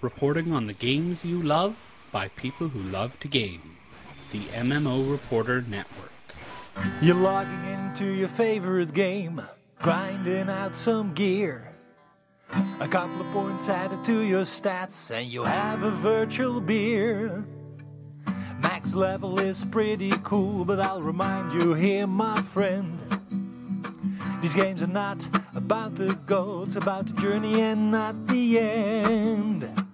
reporting on the games you love by people who love to game. The MMO Reporter Network. You're logging into your favorite game, grinding out some gear. A couple of points added to your stats, and you have a virtual beer. Max level is pretty cool, but I'll remind you here, my friend. These games are not about the goal, it's about the journey and not the end.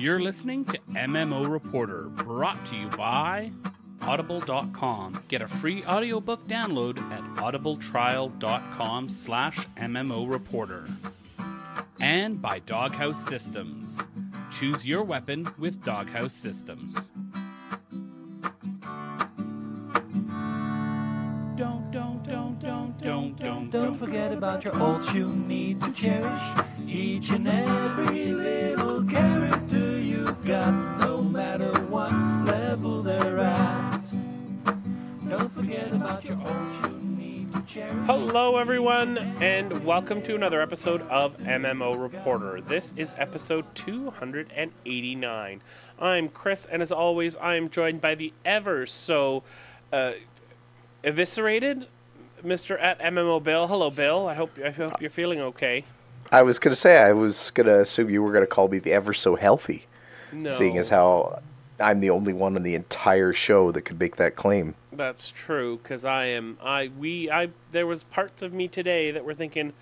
You're listening to MMO Reporter, brought to you by audible.com. Get a free audiobook download at audibletrial.com slash MMO Reporter. And by Doghouse Systems. Choose your weapon with Doghouse Systems. Don't, don't, don't, don't, don't, don't, Don't forget about your ults you need to cherish. Each and every little character you've got, no matter what level they're at. Don't forget about your ults you need to cherish. Hello, everyone, and welcome to another episode of MMO Reporter. This is episode 289. I'm Chris, and as always, I am joined by the ever so uh, eviscerated Mr. at MMO Bill. Hello, Bill. I hope I hope you're feeling okay. I was gonna say I was gonna assume you were gonna call me the ever so healthy, No, seeing as how I'm the only one in the entire show that could make that claim. that's true because I am I we I there was parts of me today that were thinking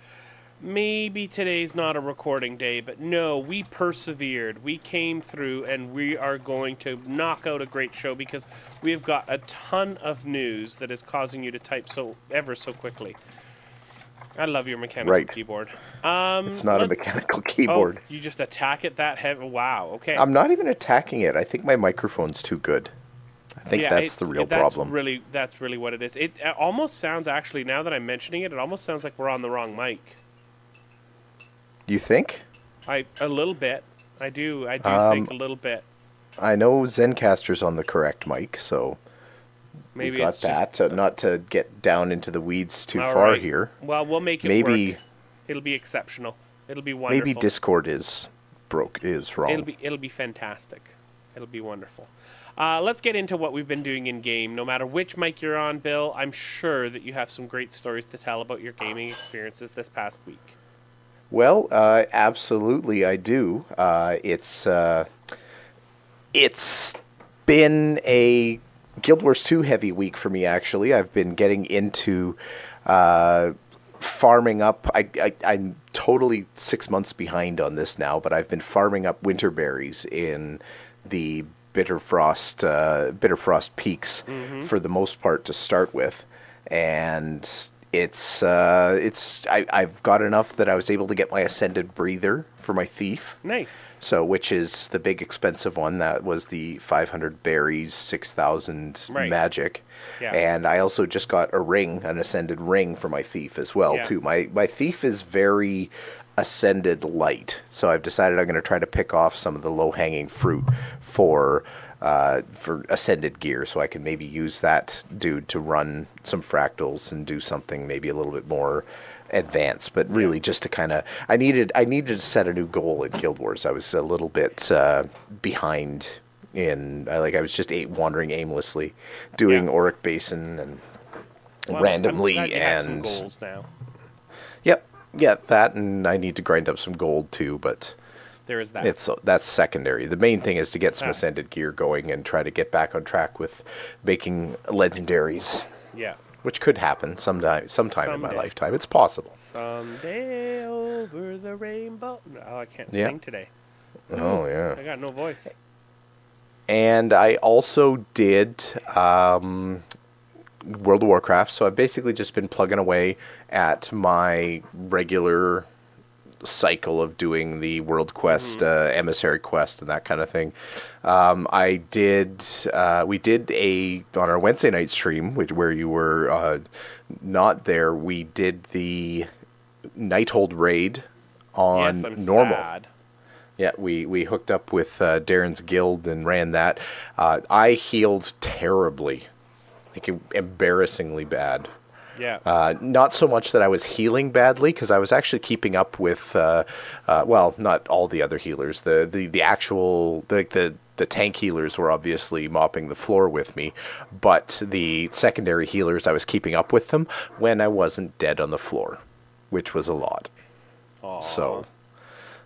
maybe today's not a recording day, but no, we persevered. We came through and we are going to knock out a great show because we have got a ton of news that is causing you to type so ever so quickly. I love your mechanical Right. keyboard. Um, It's not a mechanical Oh, keyboard. you just attack it that heavy. Wow. Okay. I'm not even attacking it. I think my microphone's too good. I think Yeah, that's it- the real that's problem. Really, that's really what it is. It uh, almost sounds actually now that I'm mentioning it, it almost sounds like we're on the wrong mic. you think? I a little bit. I do. I do Um, think a little bit. I know Zencastr's on the correct mic, so Maybe we got it's that. Just, Uh, not to get down into the weeds too far right. here. Well, we'll make it Maybe work. It'll be exceptional. It'll be wonderful. maybe Discord is broke is wrong. It'll be it'll be fantastic. It'll be wonderful. Uh, let's get into what we've been doing in game. No matter which mic you're on, Bill, I'm sure that you have some great stories to tell about your gaming experiences this past week. Well, uh, absolutely, I do. Uh, it's uh, it's been a Guild Wars 2 heavy week for me. Actually, I've been getting into uh, farming up. I, I, I'm totally six months behind on this now, but I've been farming up winter berries in the Bitterfrost uh, Bitterfrost peaks for the most part to start with, and it's uh, it's I, I've got enough that I was able to get my ascended breather for my thief. Nice. So, which is the big expensive one? That was the 500 berries, 6,000 Right. magic, Yeah. and I also just got a ring, an ascended ring for my thief as well Yeah. too. My my thief is very ascended light, so I've decided I'm going to try to pick off some of the low hanging fruit for. Uh, for ascended gear, so I can maybe use that dude to run some fractals and do something maybe a little bit more advanced. But really, just to kind of, I needed, I needed to set a new goal in Guild Wars. I was a little bit uh, behind in, I like, I was just eight, wandering aimlessly, doing Yeah. Auric Basin and Well, randomly, I'm glad you have some and goals now. yep, yeah, that, and I need to grind up some gold too, but. There is that. It's that's secondary. The main thing is to get some Ah. ascended gear going and try to get back on track with making legendaries, yeah. Which could happen sometime sometime in my lifetime. It's possible. Someday over the rainbow. No, I can't Yeah. sing today. Oh yeah. I got no voice. And I also did um, World of Warcraft. So I've basically just been plugging away at my regular cycle of doing the World Quest, uh, Emissary Quest, and that kind of thing. Um, I did. Uh, we did a on our Wednesday night stream, which, where you were uh, not there. We did the Nighthold raid on yes, normal. sad. Yeah, we, we hooked up with uh, Darren's guild and ran that. Uh, I healed terribly, like em- embarrassingly bad. Yeah. Uh, not so much that I was healing badly, because I was actually keeping up with, uh, uh, well, not all the other healers. The the, the actual the, the the tank healers were obviously mopping the floor with me, but the secondary healers, I was keeping up with them when I wasn't dead on the floor, which was a lot. So,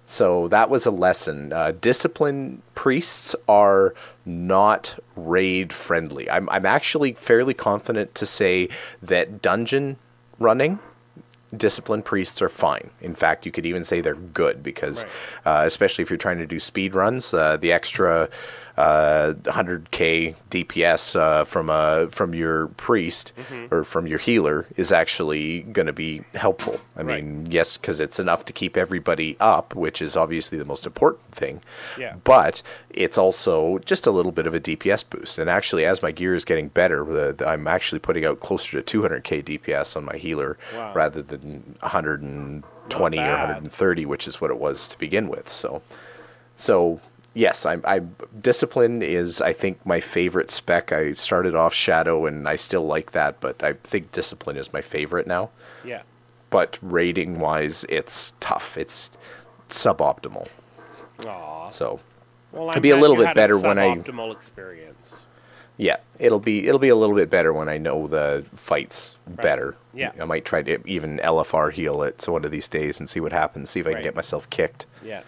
so that was a lesson. Uh, discipline priests are not raid friendly. I'm I'm actually fairly confident to say that dungeon running discipline priests are fine. In fact, you could even say they're good because, uh, especially if you're trying to do speed runs, uh, the extra uh, 100k DPS uh, from a from your priest or from your healer is actually going to be helpful. I Right. mean, yes, because it's enough to keep everybody up, which is obviously the most important thing. Yeah. But it's also just a little bit of a DPS boost. And actually, as my gear is getting better, the, the- I'm actually putting out closer to 200k DPS on my healer Wow. rather than 120 or 130, which is what it was to begin with. So, so yes, I'm, I discipline is I think my favorite spec. I started off shadow, and I still like that, but I think discipline is my favorite now. Yeah. But rating wise, it's tough. It's suboptimal. Aw. So Well, It'd be a little bit better when I- Optimal experience. yeah, it'll be it'll be a little bit better when I know the fights better. Yeah. I might try to even LFR heal it so one of these days and see what happens. See if I can get myself kicked. Yeah.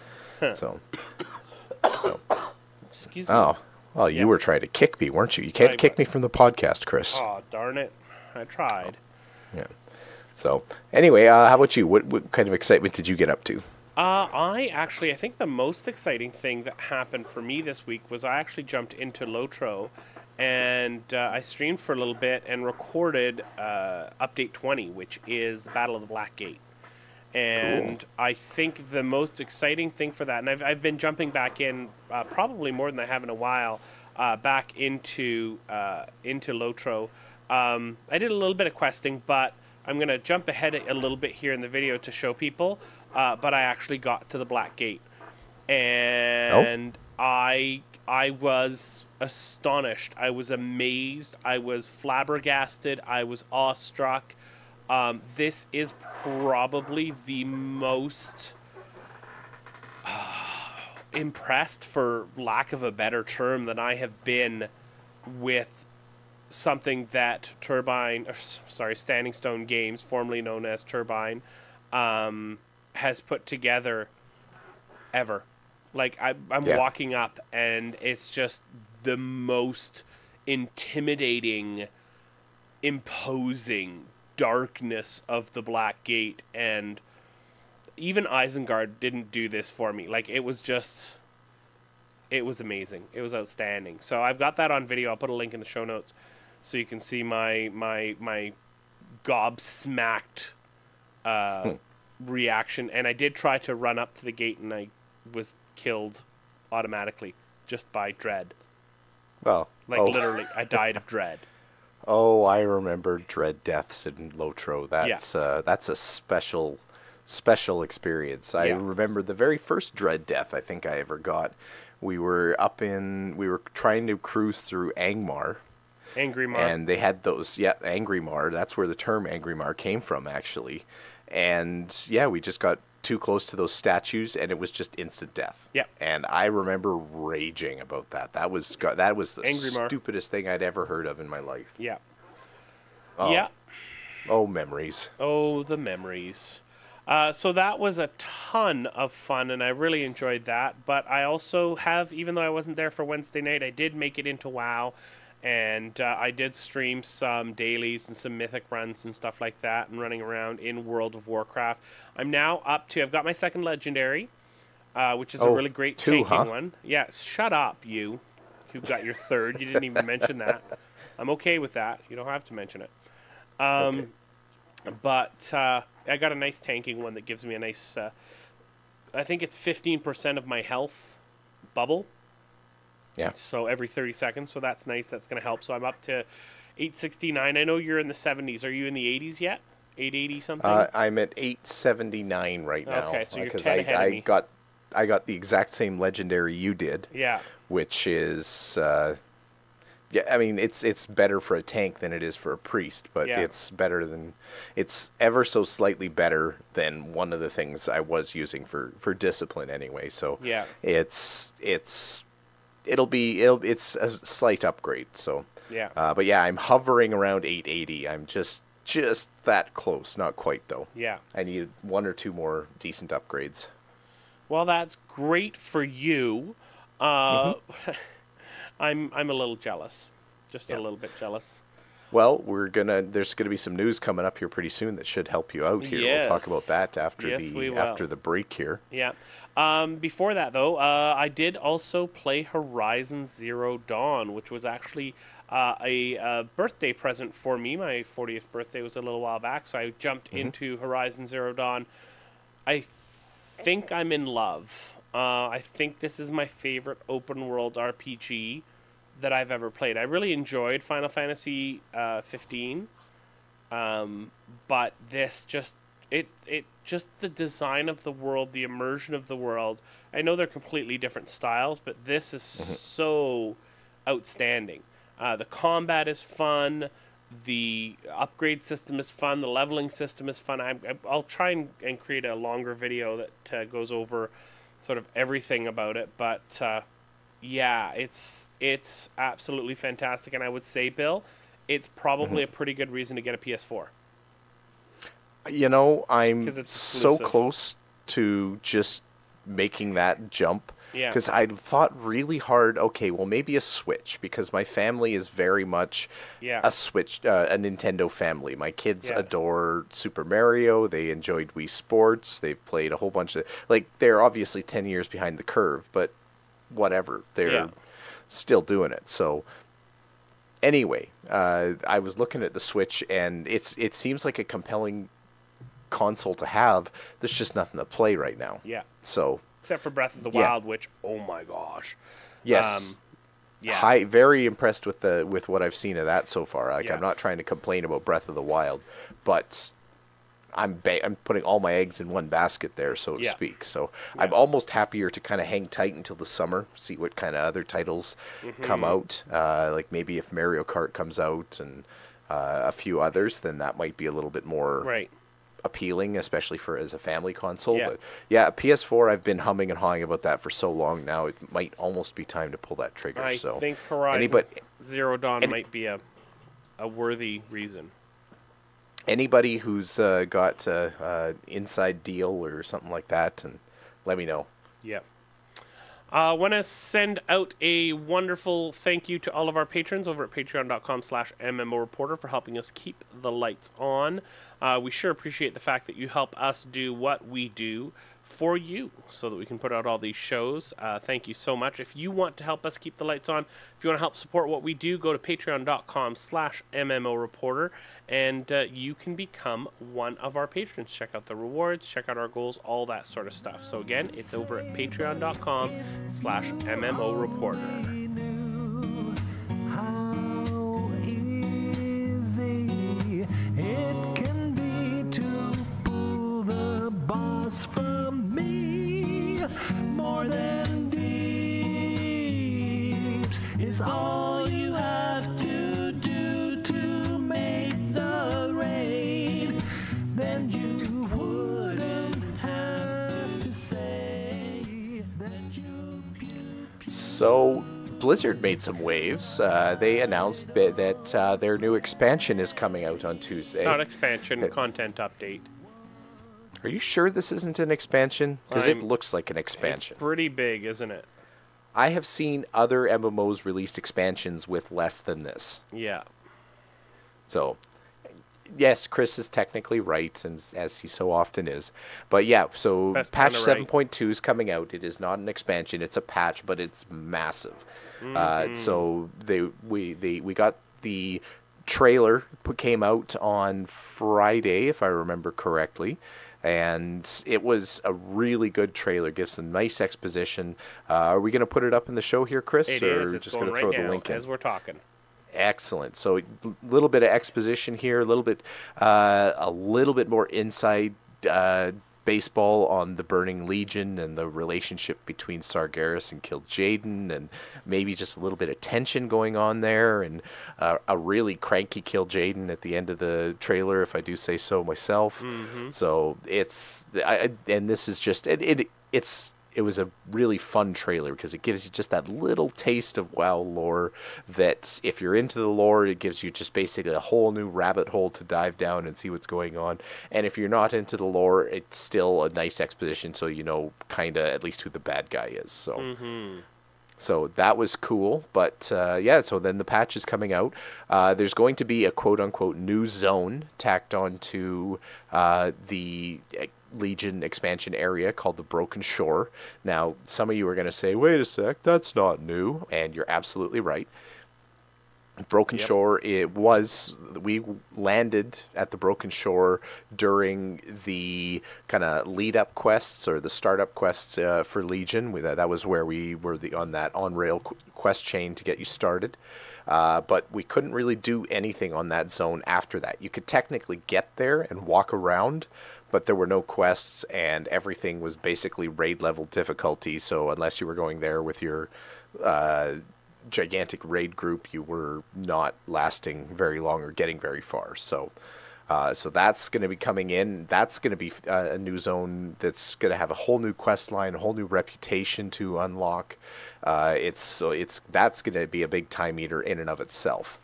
So Excuse me. oh. Well, you Yeah. were trying to kick me, weren't you? You can't I- kick me from the podcast, Chris. Oh, darn it. I tried. Yeah. So anyway, uh, how about you? What, what kind of excitement did you get up to? Uh, I actually, I think the most exciting thing that happened for me this week was I actually jumped into Lotro and uh, I streamed for a little bit and recorded uh, Update 20, which is the Battle of the Black Gate. And I think the most exciting thing for that, and I've, I've been jumping back in uh, probably more than I have in a while, uh, back into uh, into Lotro. Um, I did a little bit of questing, but I'm going to jump ahead a little bit here in the video to show people. Uh, but I actually got to the Black Gate, and I I was astonished. I was amazed. I was flabbergasted. I was awestruck. Um, this is probably the most uh, impressed, for lack of a better term, that I have been with something that Turbine, or, sorry, Standing Stone Games, formerly known as Turbine, um, has put together ever. Like I, I'm Yeah. walking up, and it's just the most intimidating, imposing darkness of the Black Gate, and even Isengard didn't do this for me. Like it was just, it was amazing. It was outstanding. So I've got that on video. I'll put a link in the show notes so you can see my my my gobsmacked uh, reaction. And I did try to run up to the gate, and I was killed automatically just by dread. Well, Like oh, literally, I died of dread. Oh, I remember Dread Deaths in Lotro. That's uh, that's a special special experience. I Yeah. remember the very first Dread Death I think I ever got. We were up in we were trying to cruise through Angmar. Angry Mark. and they had those yeah angry mar that's where the term angry mar came from actually and yeah we just got too close to those statues and it was just instant death Yeah. and i remember raging about that that was that was the Angry Mar. stupidest thing i'd ever heard of in my life yeah. oh, Yeah. oh memories Oh, the memories. Uh, so that was a ton of fun, and I really enjoyed that. But I also have, even though I wasn't there for Wednesday night, I did make it into WoW, and uh, I did stream some dailies and some mythic runs and stuff like that, and running around in World of Warcraft. I'm now up to. I've got my second legendary, uh, which is a Oh, really great two, tanking huh? one. Yeah, shut up, you. You got your third. You didn't even mention that. I'm okay with that. You don't have to mention it. Um, Okay. but uh, I got a nice tanking one that gives me a nice. Uh, I think it's fifteen percent of my health bubble. Yeah So every thirty seconds, so that's nice. That's going to help. So I'm up to eight sixty nine. I know you're in the seventies. Are you in the eighties yet? Eight eighty something. uh, i'm at 879 right now Okay, so you're because 10 I, ahead of I me. got i got the exact same legendary you did yeah. which is uh, Yeah, I mean it's it's better for a tank than it is for a priest, but Yeah. it's better than it's ever so slightly better than one of the things I was using for for discipline anyway. So Yeah. it's it's it'll be it'll it's a slight upgrade. So Yeah. uh, but yeah, I'm hovering around 880. I'm just just that close, not quite though. Yeah. I need one or two more decent upgrades. Well, that's great for you. Uh, Mm-hmm. I'm I'm a little jealous, just Yeah. a little bit jealous. Well, we're gonna. There's gonna be some news coming up here pretty soon that should help you out here. We'll talk about that after Yes, the after the break here. Yeah. Um, before that, though, uh, I did also play Horizon Zero Dawn, which was actually uh, a, uh birthday present for me. My 40th birthday was a little while back, so I jumped into Horizon Zero Dawn. I think I'm in love. Uh, I think this is my favorite open world RPG that I've ever played. I really enjoyed Final Fantasy uh, 15, um, but this just it it just the design of the world, the immersion of the world. I know they're completely different styles, but this is so outstanding. Uh, the combat is fun. The upgrade system is fun. The leveling system is fun. I, I'll try and, and create a longer video that uh, goes over sort of everything about it. But uh, yeah, it's it's absolutely fantastic. And I would say, Bill, it's probably a pretty good reason to get a PS4. You know, I'm so close to just making that jump. Yeah. Because I thought really hard. Okay, well maybe a Switch because my family is very much Yeah. a Switch, uh, a Nintendo family. My kids Yeah. adore Super Mario. They enjoyed Wii Sports. They've played a whole bunch of like they're obviously ten years behind the curve, but whatever. They're Yeah. still doing it. So anyway, uh, I was looking at the Switch, and it's it seems like a compelling console to have. There's just nothing to play right now. Yeah. So Except for Breath of the Yeah. Wild, which oh my gosh. yes, Um, yeah. high, very impressed with the with what I've seen of that so far. Like Yeah. I'm not trying to complain about Breath of the Wild, but. I'm ba- I'm putting all my eggs in one basket there, so to Yeah. speak. So I'm almost happier to kind of hang tight until the summer, see what kind of other titles come Mm-hmm. out. Uh, like maybe if Mario Kart comes out and uh, a few others, then that might be a little bit more Right. Appealing, especially for as a family console. Yeah. But yeah, PS4, I've been humming and hawing about that for so long now. It might almost be time to pull that trigger. So I so think Horizon anybody, Zero Dawn any- might be a a worthy reason. anybody who's uh, got uh, uh, inside deal or something like that, and let me know. Yep. I uh, want to send out a wonderful thank you to all of our patrons over at patreon.com slash MMOreporter for helping us keep the lights on. Uh, we sure appreciate the fact that you help us do what we do for you so that we can put out all these shows. Uh, thank you so much. If you want to help us keep the lights on, if you want to help support what we do, go to patreon.com slash MMOreporter and uh, you can become one of our patrons. Check out the rewards, check out our goals, all that sort of stuff. So again, it's over at patreon.com slash MMOreporter. How easy than deeps is all you have to do to make the raid. Then you wouldn't have to say that you. So Blizzard made some waves. Uh, they announced bi- that uh, their new expansion is coming out on Tuesday. Not expansion, Uh, content update. Are you sure this isn't an expansion? Because it looks like an expansion. It's pretty big, isn't it? I have seen other MMOs release expansions with less than this. Yeah. So, yes, Chris is technically right, and as he so often is. But yeah, so Best patch right. point is coming out. It is not an expansion; it's a patch, but it's massive. Uh, so they we they we got the trailer came out on Friday, if I remember correctly. And it was a really good trailer. Gives some nice exposition. Uh, are we going to put it up in the show here, Chris, It or is. It's just going to right throw now the link in? as we're talking. Excellent. So a little bit of exposition here, a little bit, uh, a little bit more inside uh, baseball on the Burning Legion and the relationship between Sargeras and Kil'jaeden, and maybe just a little bit of tension going on there, and uh, a really cranky Kil'jaeden at the end of the trailer, if I do say so myself. So it's I- and this is just it, it it's it was a really fun trailer because it gives you just that little taste of WoW lore that if you're into the lore, it gives you just basically a whole new rabbit hole to dive down and see what's going on. And if you're not into the lore, it's still a nice exposition so you know kind of at least who the bad guy is. So so that was cool. But uh, yeah, so then the patch is coming out. Uh, there's going to be a quote unquote new zone tacked onto uh, the Legion expansion area called the Broken Shore. Now, some of you are going to say, wait a sec, that's not new. And you're absolutely right. Broken Yep. Shore, it was, we landed at the Broken Shore during the kind of lead up quests or the startup quests uh, for Legion. We, that, that was where we were the, on that on rail quest chain to get you started. Uh, but we couldn't really do anything on that zone after that. You could technically get there and walk around, but there were no quests and everything was basically raid level difficulty. So unless you were going there with your uh, gigantic raid group, you were not lasting very long or getting very far. So, uh, so that's going to be coming in. That's going to be uh, a new zone that's going to have a whole new quest line, a whole new reputation to unlock. Uh, it's so it's that's going to be a big time eater in and of itself.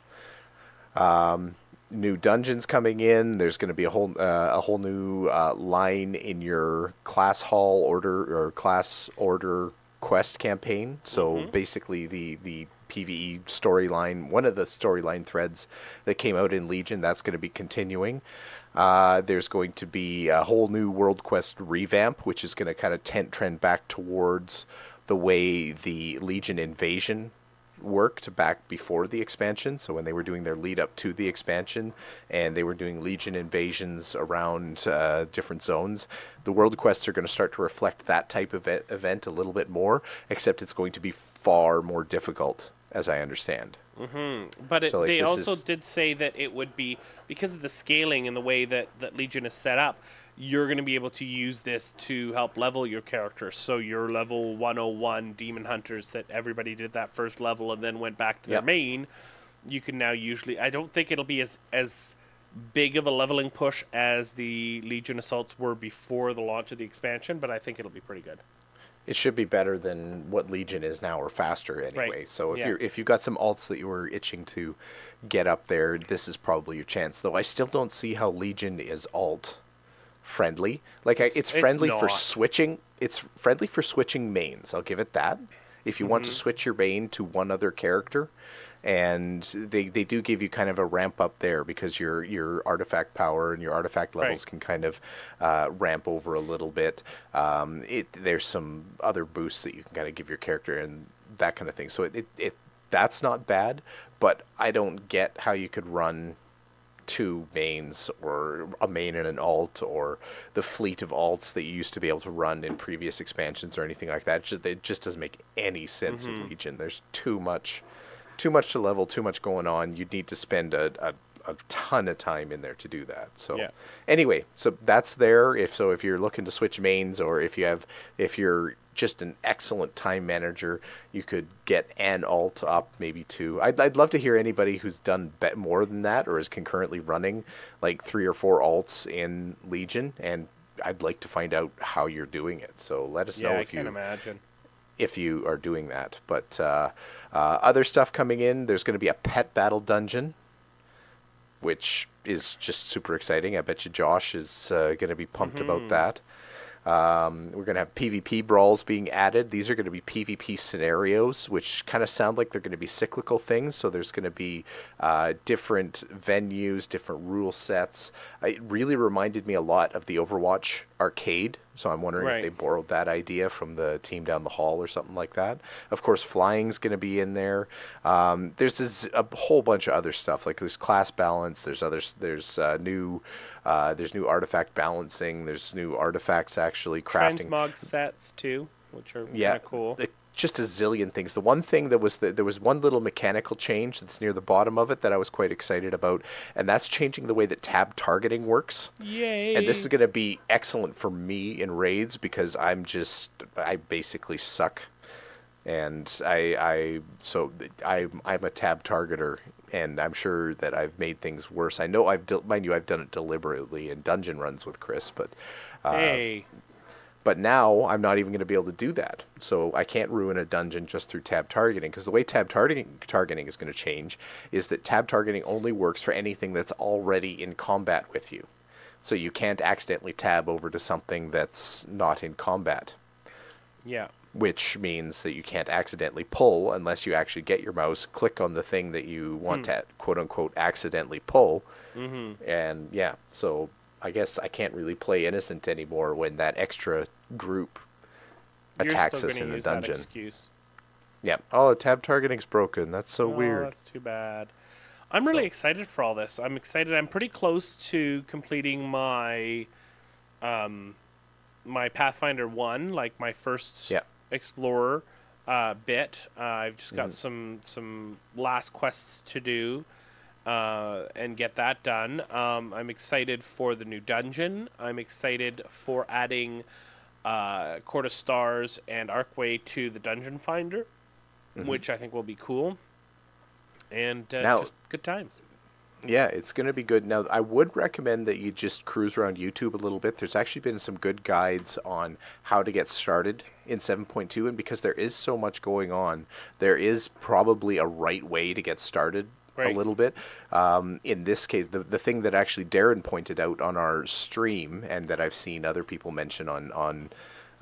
Um, new dungeons coming in. There's going to be a whole uh, a whole new uh, line in your class hall order or class order quest campaign. So basically, the the PVE storyline, one of the storyline threads that came out in Legion, that's going to be continuing. Uh, there's going to be a whole new World Quest revamp, which is going to kind of tent trend back towards the way the Legion invasion worked back before the expansion. So when they were doing their lead up to the expansion, and they were doing Legion invasions around uh, different zones, the world quests are going to start to reflect that type of event a little bit more. Except it's going to be far more difficult, as I understand. But it, So, like, they also is- did say that it would be because of the scaling and the way that, that Legion is set up. You're going to be able to use this to help level your character. So your level 101 demon hunters that everybody did that first level and then went back to Yep. their main, you can now usually. I don't think it'll be as as big of a leveling push as the Legion assaults were before the launch of the expansion, but I think it'll be pretty good. It should be better than what Legion is now, or faster anyway. Right. So if yeah. you're if you've got some alts that you were itching to get up there, this is probably your chance. Though I still don't see how Legion is alt friendly. Like I, It's- it's it's friendly for switching. It's friendly for switching mains. I'll give it that. If you Mm-hmm. want to switch your main to one other character, and they, they do give you kind of a ramp up there because your your artifact power and your artifact levels Right. can kind of uh, ramp over a little bit. Um, it there's some other boosts that you can kind of give your character and that kind of thing. So it, it, it that's not bad, but I don't get how you could run two mains or a main and an alt or the fleet of alts that you used to be able to run in previous expansions or anything like that. It just, it just doesn't make any sense in mm-hmm. Legion. There's too much, too much to level, too much going on. You'd need to spend a, a, a ton of time in there to do that. So Yeah. anyway, so that's there. If so, if you're looking to switch mains or if you have, if you're just an excellent time manager, you could get an alt up, maybe two. I'd, I'd love to hear anybody who's done bet more than that or is concurrently running like three or four alts in Legion, and I'd like to find out how you're doing it. So let us Yeah, know I if can you imagine. if you are doing that. But uh, uh, other stuff coming in, there's going to be a pet battle dungeon, which is just super exciting. I bet you Josh is uh, going to be pumped about that. Um, we're going to have PvP brawls being added. These are going to be PvP scenarios, which kind of sound like they're going to be cyclical things. So there's going to be uh, different venues, different rule sets. It really reminded me a lot of the Overwatch arcade. So I'm wondering Right. if they borrowed that idea from the team down the hall or something like that. Of course, flying's going to be in there. Um, there's this, a whole bunch of other stuff like there's class balance. There's others. There's uh, new. Uh, there's new artifact balancing. There's new artifacts actually crafting. Transmog sets too, which are Yeah, kind of cool. The just a zillion things. The one thing that was the, there was one little mechanical change that's near the bottom of it that I was quite excited about, and that's changing the way that tab targeting works. Yay! And this is going to be excellent for me in raids because I'm just I basically suck, and I I so I'm I'm a tab targeter, and I'm sure that I've made things worse. I know I've del- mind you I've done it deliberately in dungeon runs with Chris, but uh, hey, but now I'm not even going to be able to do that. So I can't ruin a dungeon just through tab targeting because the way tab targeting targeting is going to change is that tab targeting only works for anything that's already in combat with you. So you can't accidentally tab over to something that's not in combat, yeah. which means that you can't accidentally pull unless you actually get your mouse, click on the thing that you want to quote unquote accidentally pull. Mm-hmm. And yeah, so I guess I can't really play innocent anymore when that extra group attacks You're us in that dungeon. excuse. Yeah. Oh, tab targeting's broken. That's so Oh, weird. That's too bad. I'm really excited for all this. I'm excited. I'm pretty close to completing my, um, my Pathfinder one, like my first Yeah. explorer uh, bit. Uh, I've just Mm-hmm. got some some last quests to do, uh, and get that done. Um, I'm excited for the new dungeon. I'm excited for adding uh, Court of Stars and Arcway to the Dungeon Finder, Mm-hmm. which I think will be cool. And uh, Now- just good times. Yeah, it's going to be good. Now, I would recommend that you just cruise around YouTube a little bit. There's actually been some good guides on how to get started in 7.2, and because there is so much going on, there is probably a right way to get started Right. a little bit. Um, in this case, the, the thing that actually Darren pointed out on our stream, and that I've seen other people mention on, on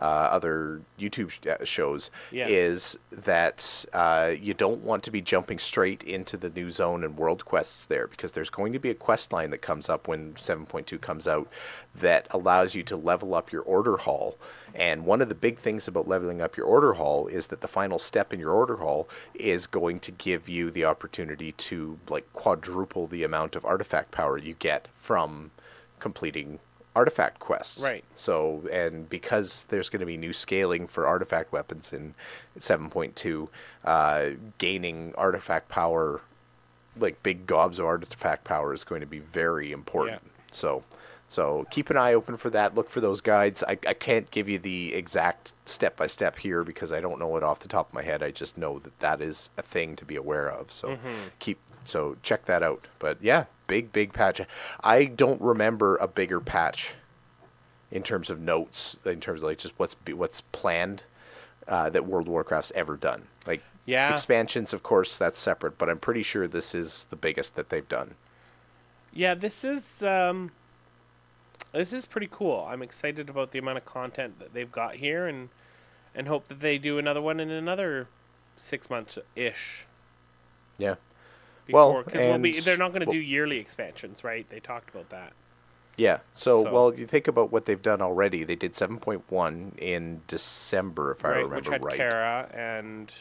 uh, other YouTube uh, shows, Yeah. is that uh, you don't want to be jumping straight into the new zone and world quests there because there's going to be a quest line that comes up when 7.2 comes out that allows you to level up your order hall. And one of the big things about leveling up your order hall is that the final step in your order hall is going to give you the opportunity to like quadruple the amount of artifact power you get from completing artifact quests. Right. So, and because there's going to be new scaling for artifact weapons in 7.2, uh, gaining artifact power, like big gobs of artifact power, is going to be very important. So, so keep an eye open for that. Look for those guides. I, I can't give you the exact step by step here because I don't know it off the top of my head. I just know that that is a thing to be aware of. So keep so check that out. But yeah, big big patch. I don't remember a bigger patch in terms of notes, in terms of like just what's what's planned uh, that World of Warcraft's ever done. Like Yeah. expansions, of course, that's separate, but I'm pretty sure this is the biggest that they've done. Yeah, this is um, this is pretty cool. I'm excited about the amount of content that they've got here, and and hope that they do another one in another six months ish. Yeah. Well, Before, because we'll be, they're not going to well- do yearly expansions, right? They talked about that. Yeah. So, So- well, you think about what they've done already. They did 7.1 in December, if I right, remember which had right. Kara and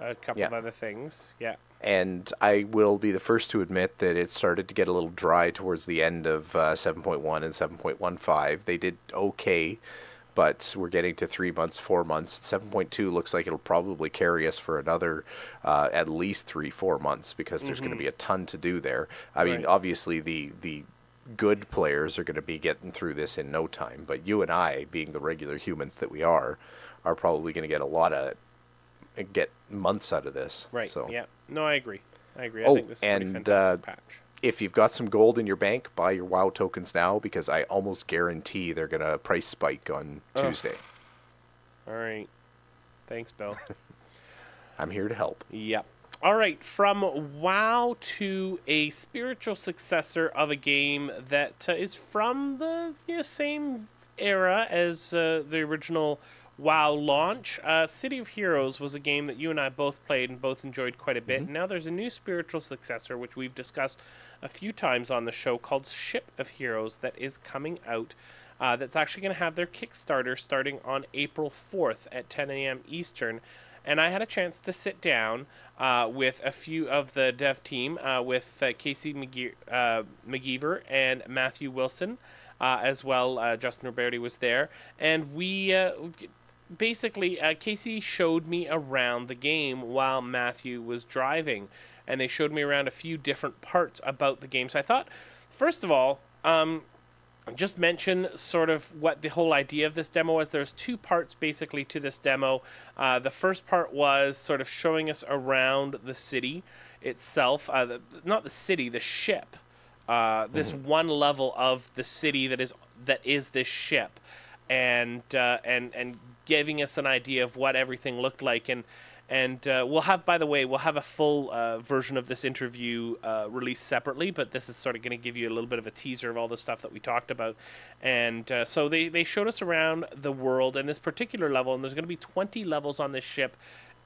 a couple Yeah. of other things. Yeah. And I will be the first to admit that it started to get a little dry towards the end of uh, 7.1 and 7.15. They did okay, but we're getting to three months, four months. 7.2 looks like it'll probably carry us for another uh, at least three, four months because there's going to be a ton to do there. I mean, Mm-hmm. Obviously the the good players are going to be getting through this in no time, but you and I, being the regular humans that we are, are probably going to get a lot of get months out of this. Right. So Yeah. No, I agree. I agree. I Oh, think this is a and, fantastic uh, patch. If you've got some gold in your bank, buy your WoW tokens now because I almost guarantee they're gonna price spike on Ugh. Tuesday. All right. Thanks, Bill. I'm here to help. Yep. All right, from WoW to a spiritual successor of a game that uh, is from the you know, same era as uh, the original WoW launch. Uh, City of Heroes was a game that you and I both played and both enjoyed quite a bit. Now there's a new spiritual successor, which we've discussed a few times on the show, called Ship of Heroes, that is coming out. Uh, that's actually going to have their Kickstarter starting on April 4th at 10 a.m. Eastern and I had a chance to sit down uh, with a few of the dev team, uh, with uh, Casey McGee- uh, McGeever and Matthew Wilson, uh, as well. Uh, Justin Roberti was there, and we uh, basically, uh, Casey showed me around the game while Matthew was driving, and they showed me around a few different parts about the game. So I thought, first of all, um, just mention sort of what the whole idea of this demo was. There's two parts basically to this demo. Uh, the first part was sort of showing us around the city itself, uh, the, not the city, the ship. Uh, this one level of the city that is that is this ship, and uh, and and giving us an idea of what everything looked like. And and uh, we'll have by the way we'll have a full uh, version of this interview uh, released separately but this is sort of going to give you a little bit of a teaser of all the stuff that we talked about. And uh, so they, they showed us around the world and this particular level and there's going to be 20 levels on this ship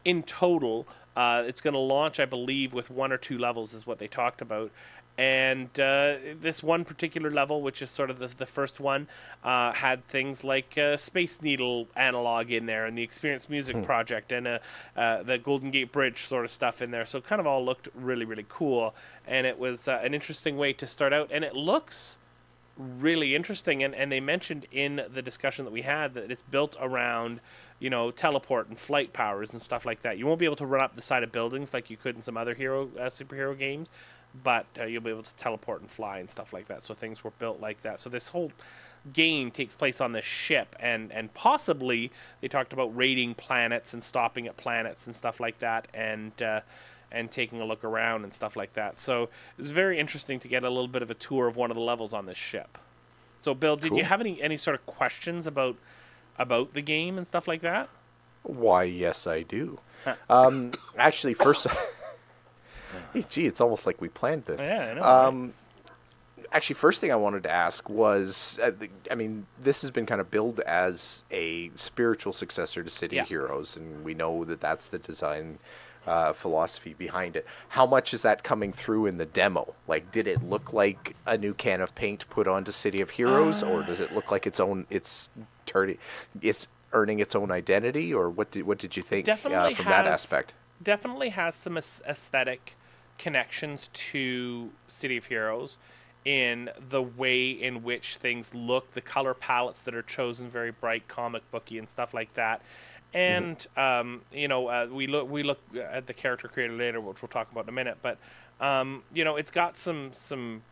in total. Uh, it's going to launch i believe with one or two levels is what they talked about and uh, this one particular level, which is sort of the, the first one, uh, had things like uh, Space Needle analog in there, and the Experience Music Hmm. project, and uh, uh, the Golden Gate Bridge sort of stuff in there. So it kind of all looked really, really cool, and it was uh, an interesting way to start out. And it looks really interesting, and, and they mentioned in the discussion that we had that it's built around you know teleport and flight powers and stuff like that. You won't be able to run up the side of buildings like you could in some other hero uh, superhero games, but uh, you'll be able to teleport and fly and stuff like that. So things were built like that. So this whole game takes place on this ship, and and possibly they talked about raiding planets and stopping at planets and stuff like that, and. Uh, and taking a look around and stuff like that. So it was very interesting to get a little bit of a tour of one of the levels on this ship. So, Bill, did you have any any sort of questions about about the game and stuff like that? Why, yes, I do. Huh. Um, actually, first, Hey, gee, it's almost like we planned this. Yeah, I know, right? Um, actually, first thing I wanted to ask was, uh, the- I mean, this has been kind of billed as a spiritual successor to City Yeah. of Heroes, and we know that that's the design uh, philosophy behind it. How much is that coming through in the demo? Like, did it look like a new can of paint put onto City of Heroes, or does it look like its own? It's turning, it's earning its own identity, or what did what did you think uh, Definitely from that has- aspect? definitely has some aes- aesthetic connections to City of Heroes in the way in which things look, the color palettes that are chosen, very bright, comic booky, and stuff like that. And um, you know, uh, we look we look at the character creator later, which we'll talk about in a minute. But um, you know, it's got some some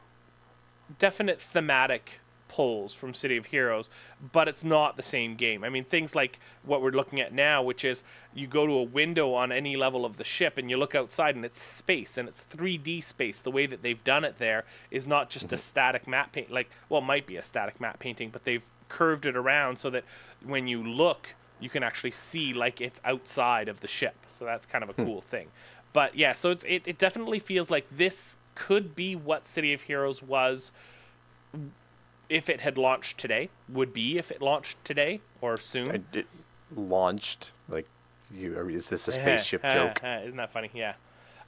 definite thematic pulls from City of Heroes, but it's not the same game. I mean, things like what we're looking at now, which is you go to a window on any level of the ship and you look outside and it's space and it's 3D space. The way that they've done it there is not just a mm-hmm. static map paint, like, well, it might be a static map painting, but they've curved it around so that when you look, you can actually see like it's outside of the ship. So that's kind of a hmm. cool thing. But yeah, so it's, it, it definitely feels like this could be what City of Heroes was if it had launched today, would be if it launched today or soon. And it launched like you is this a spaceship uh, joke uh, isn't that funny? Yeah.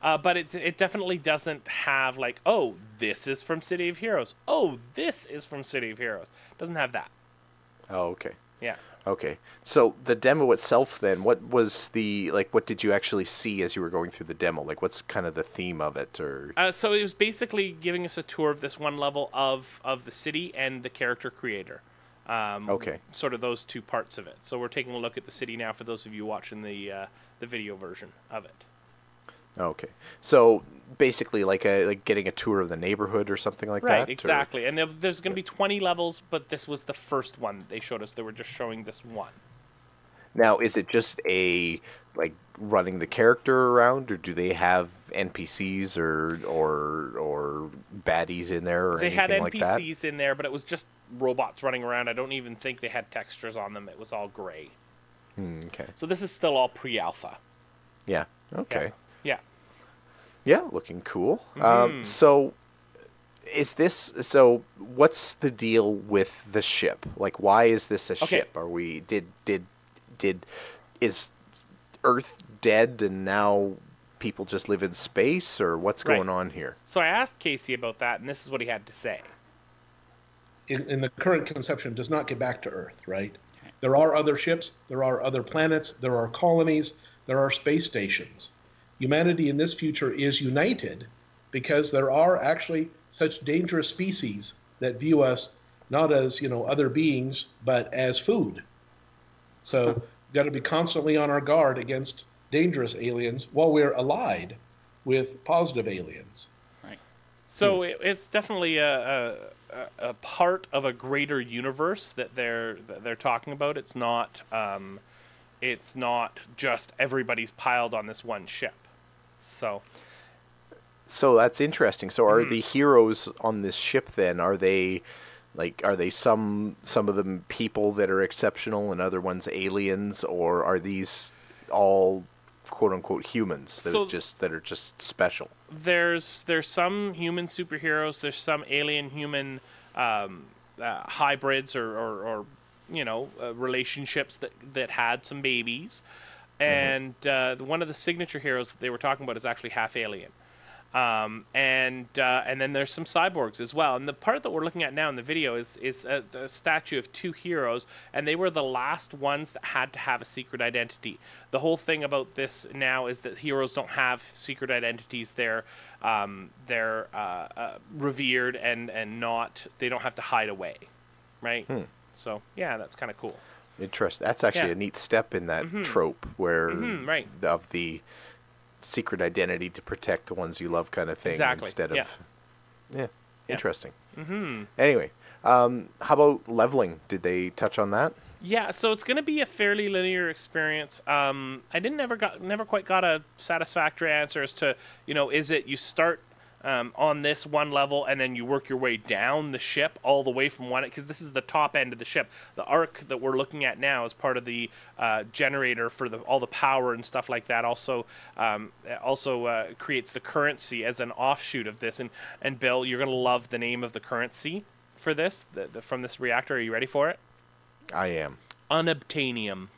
Uh, but it, it definitely doesn't have like, oh, this is from City of Heroes. Oh, this is from City of Heroes. Doesn't have that. oh okay Yeah. Okay so the demo itself then what was the like what did you actually see as you were going through the demo like what's kind of the theme of it or Uh, so it was basically giving us a tour of this one level of of the city and the character creator. Um, Okay. Sort of those two parts of it. So we're taking a look at the city now for those of you watching the uh, the video version of it. Okay so basically like a like getting a tour of the neighborhood or something like Right, that or- exactly. And there, there's going to be 20 levels, but this was the first one they showed us. They were just showing this one. now is it just a like running the character around or do they have npcs or or or baddies in there or They had anything like that NPCs in there, but it was just robots running around. I don't even think they had textures on them. It was all gray. Hmm, okay So this is still all pre-alpha. yeah okay Yeah. Yeah, Yeah, looking cool. Mm-hmm. Um, so, is this so? What's the deal with the ship? Like, why is this a Okay. ship? Are we did did did is Earth dead and now people just live in space, or what's Right. going on here? So I asked Casey about that, and this is what he had to say. in, in the current conception does not get back to Earth, right? There are other ships, there are other planets, there are colonies, there are space stations. Humanity in this future is united because there are actually such dangerous species that view us not as, you know, other beings, but as food. So got to be constantly on our guard against dangerous aliens while we're allied with positive aliens. Right. So it, it's definitely a, a, a- a part of a greater universe that they're that they're talking about. It's not um, it's not just everybody's piled on this one ship. So So that's interesting. So are the heroes on this ship then? Are they like are they some some of them people that are exceptional and other ones aliens, or are these all quote unquote humans that So- are just that are just special? there's there's some human superheroes. There's some alien human um, uh, hybrids or, or, or you know uh, relationships that that had some babies. And uh, one of the signature heroes they were talking about is actually half alien. Um, and uh, and then there's some cyborgs as well. And the part that we're looking at now in the video is is a, a statue of two heroes, and they were the last ones that had to have a secret identity. The whole thing about this now is that heroes don't have secret identities. They're um, they're uh, uh, revered and and not they don't have to hide away, right? So yeah, that's kind of cool. Interesting. That's actually Yeah. a neat step in that trope where Mhm, right. of the secret identity to protect the ones you love kind of thing Exactly, instead of yeah. yeah, interesting. Mm-hmm. Anyway, um, how about leveling? Did they touch on that? Yeah, so it's going to be a fairly linear experience. Um, I didn't never got never quite got a satisfactory answer as to you know is it you start um, on this one level and then you work your way down the ship all the way from one because this is the top end of the ship. The arc that we're looking at now is part of the uh, generator for the all the power and stuff like that. Also, um, also uh, creates the currency as an offshoot of this. And and Bill, you're going to love the name of the currency for this the, the, from this reactor. Are you ready for it? I am. unobtainium.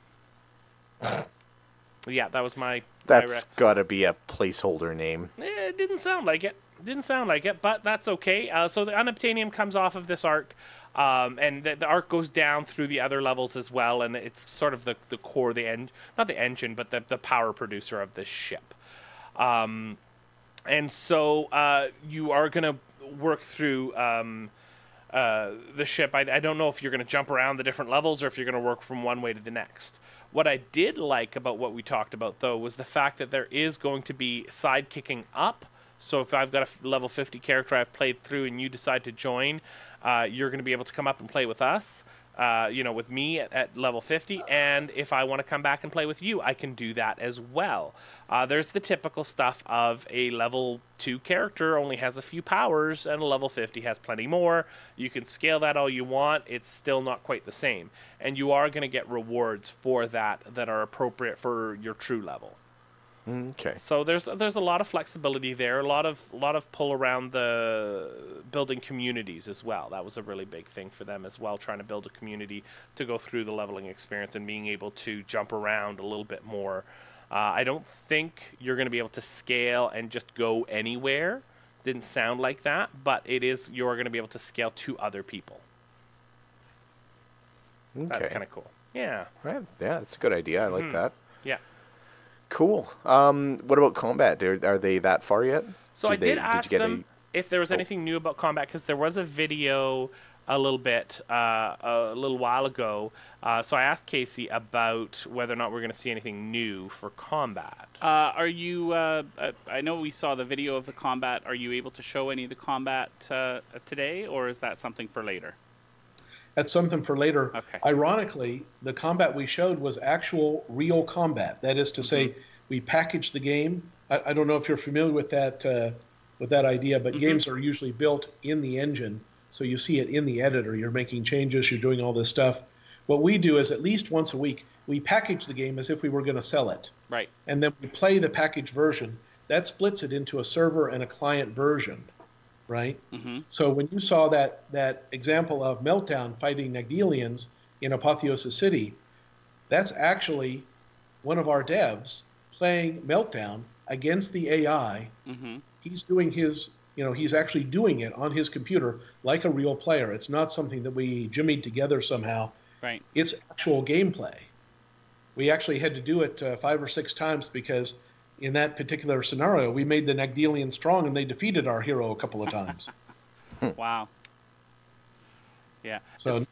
yeah, that was my. my That's re- got to be a placeholder name. Eh, it didn't sound like it. Didn't sound like it, but that's okay. Uh, so the unobtainium comes off of this arc, um, and the, the arc goes down through the other levels as well, and it's sort of the, the core, the end, not the engine, but the, the power producer of this ship. Um, and so uh, you are going to work through um, uh, the ship. I, I don't know if you're going to jump around the different levels or if you're going to work from one way to the next. What I did like about what we talked about, though, was the fact that there is going to be sidekicking up. So if I've got a level 50 character I've played through and you decide to join, uh, you're going to be able to come up and play with us. Uh, you know, with me at, at level 50, and if I want to come back and play with you, I can do that as well. Uh, there's the typical stuff of a level 2 character only has a few powers, and a level 50 has plenty more. You can scale that all you want, it's still not quite the same. And you are going to get rewards for that that are appropriate for your true level. Okay. So there's there's a lot of flexibility there, a lot of a lot of pull around the building communities as well. That was a really big thing for them as well, trying to build a community to go through the leveling experience and being able to jump around a little bit more. Uh, I don't think you're going to be able to scale and just go anywhere. Didn't sound like that, but it is. You're going to be able to scale to other people. Okay. That's kind of cool. Yeah, Right. Yeah, that's a good idea. I like Mm-hmm. that. Yeah. Cool. Um, what about combat? Are, are they that far yet? So I Did they- did did you ask get them if there was Oh. anything new about combat because there was a video a little bit uh, a little while ago. Uh, so I asked Casey about whether or not we're going to see anything new for combat. Uh, are you? Uh, uh, I know we saw the video of the combat. Are you able to show any of the combat uh, today, or is that something for later? That's something for later. Okay. Ironically, the combat we showed was actual real combat. That is to say, we packaged the game. I, I don't know if you're familiar with that uh, with that idea, but games are usually built in the engine, so you see it in the editor. You're making changes. You're doing all this stuff. What we do is at least once a week we package the game as if we were going to sell it, Right. and then we play the package version. That splits it into a server and a client version, right? hmm So when you saw that that example of Meltdown fighting Nagdelians in Apotheosis City, that's actually one of our devs playing Meltdown against the AI. hmm He's doing his, you know, he's actually doing it on his computer like a real player. It's not something that we jimmied together somehow. Right. It's actual gameplay. We actually had to do it uh, five or six times because in that particular scenario, we made the Nagdelians strong and they defeated our hero a couple of times. Wow. Yeah. So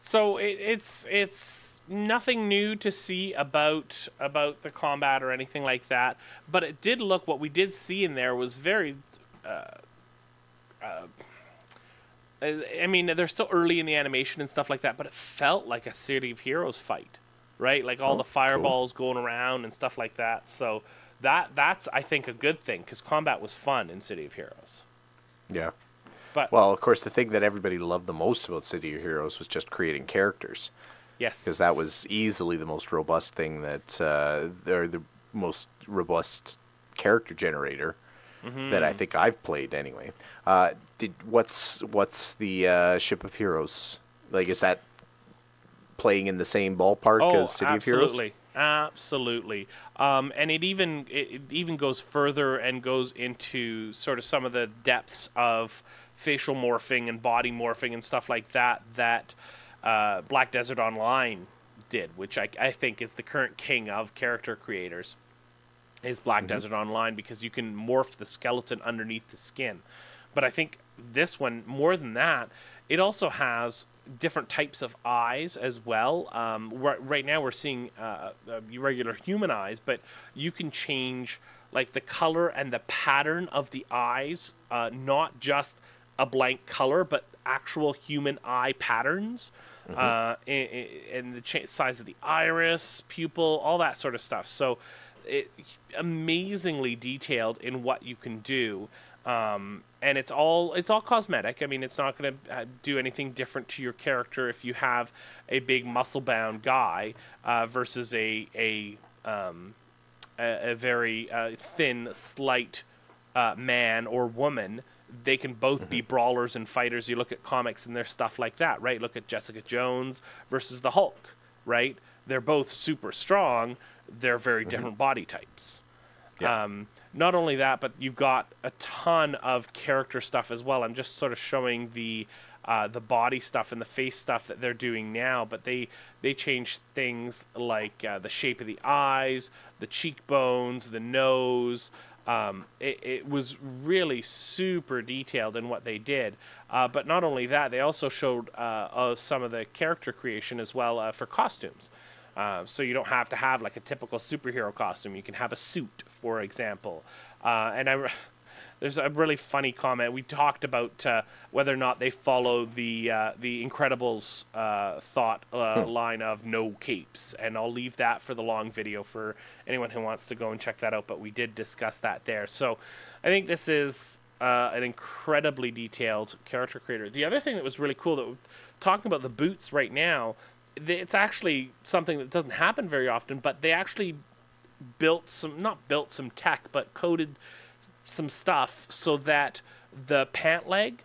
So it, it's it's nothing new to see about about the combat or anything like that. But it did look what we did see in there was very. Uh, uh, I mean, they're still early in the animation and stuff like that, but it felt like a City of Heroes fight, right? Like all Oh, the fireballs going around and stuff like that. So that that's I think a good thing because combat was fun in City of Heroes. Yeah. But Well, of course, the thing that everybody loved the most about City of Heroes was just creating characters, yes, because that was easily the most robust thing that, uh, or the most robust character generator that I think I've played anyway. Uh, did what's what's the uh, Ship of Heroes like? Is that playing in the same ballpark oh, as City of Heroes? absolutely. Absolutely, um, and it even it, even goes further and goes into sort of some of the depths of facial morphing and body morphing and stuff like that that uh, Black Desert Online did, which I, I think is the current king of character creators. Is Black Desert Online because you can morph the skeleton underneath the skin, but I think this one more than that, it also has different types of eyes as well. Um, right, now we're seeing uh, uh, regular human eyes, but you can change like the color and the pattern of the eyes, uh, not just a blank color, but actual human eye patterns, uh, and, and the cha- size of the iris, pupil, all that sort of stuff. So, it amazingly detailed in what you can do. Um, and it's all it's all cosmetic. I mean, it's not going to uh, do anything different to your character if you have a big muscle bound guy uh, versus a a um, a, a very uh, thin, slight uh, man or woman. They can both be brawlers and fighters. You look at comics and there's stuff like that, right? Look at Jessica Jones versus the Hulk, right? They're both super strong. They're very different body types. Yeah. Um, not only that, but you've got a ton of character stuff as well. I'm just sort of showing the uh, the body stuff and the face stuff that they're doing now, but they they change things like uh, the shape of the eyes, the cheekbones, the nose. Um, it, it was really super detailed in what they did. Uh, but not only that, they also showed uh, uh, some of the character creation as well uh, for costumes. Uh, so you don't have to have like a typical superhero costume. You can have a suit, for example. Uh, and I, there's a really funny comment. We talked about uh, whether or not they follow the uh, the Incredibles uh, thought uh, line of no capes, and I'll leave that for the long video for anyone who wants to go and check that out. But we did discuss that there. So I think this is uh, an incredibly detailed character creator. The other thing that was really cool that we're talking about the boots right now, it's actually something that doesn't happen very often, but they actually built some not built some tech, but coded some stuff so that the pant leg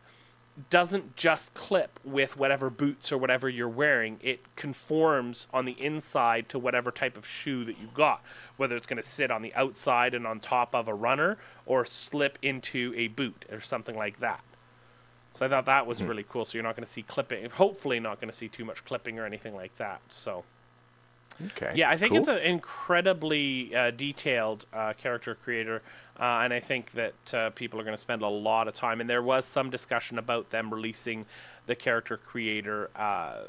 doesn't just clip with whatever boots or whatever you're wearing. It conforms on the inside to whatever type of shoe that you've got, whether it's going to sit on the outside and on top of a runner or slip into a boot or something like that. So I thought that was really cool. So you're not going to see clipping. Hopefully, not going to see too much clipping or anything like that. So Okay. yeah, I think cool. it's an incredibly uh, detailed uh, character creator, uh, and I think that uh, people are going to spend a lot of time. And there was some discussion about them releasing the character creator uh,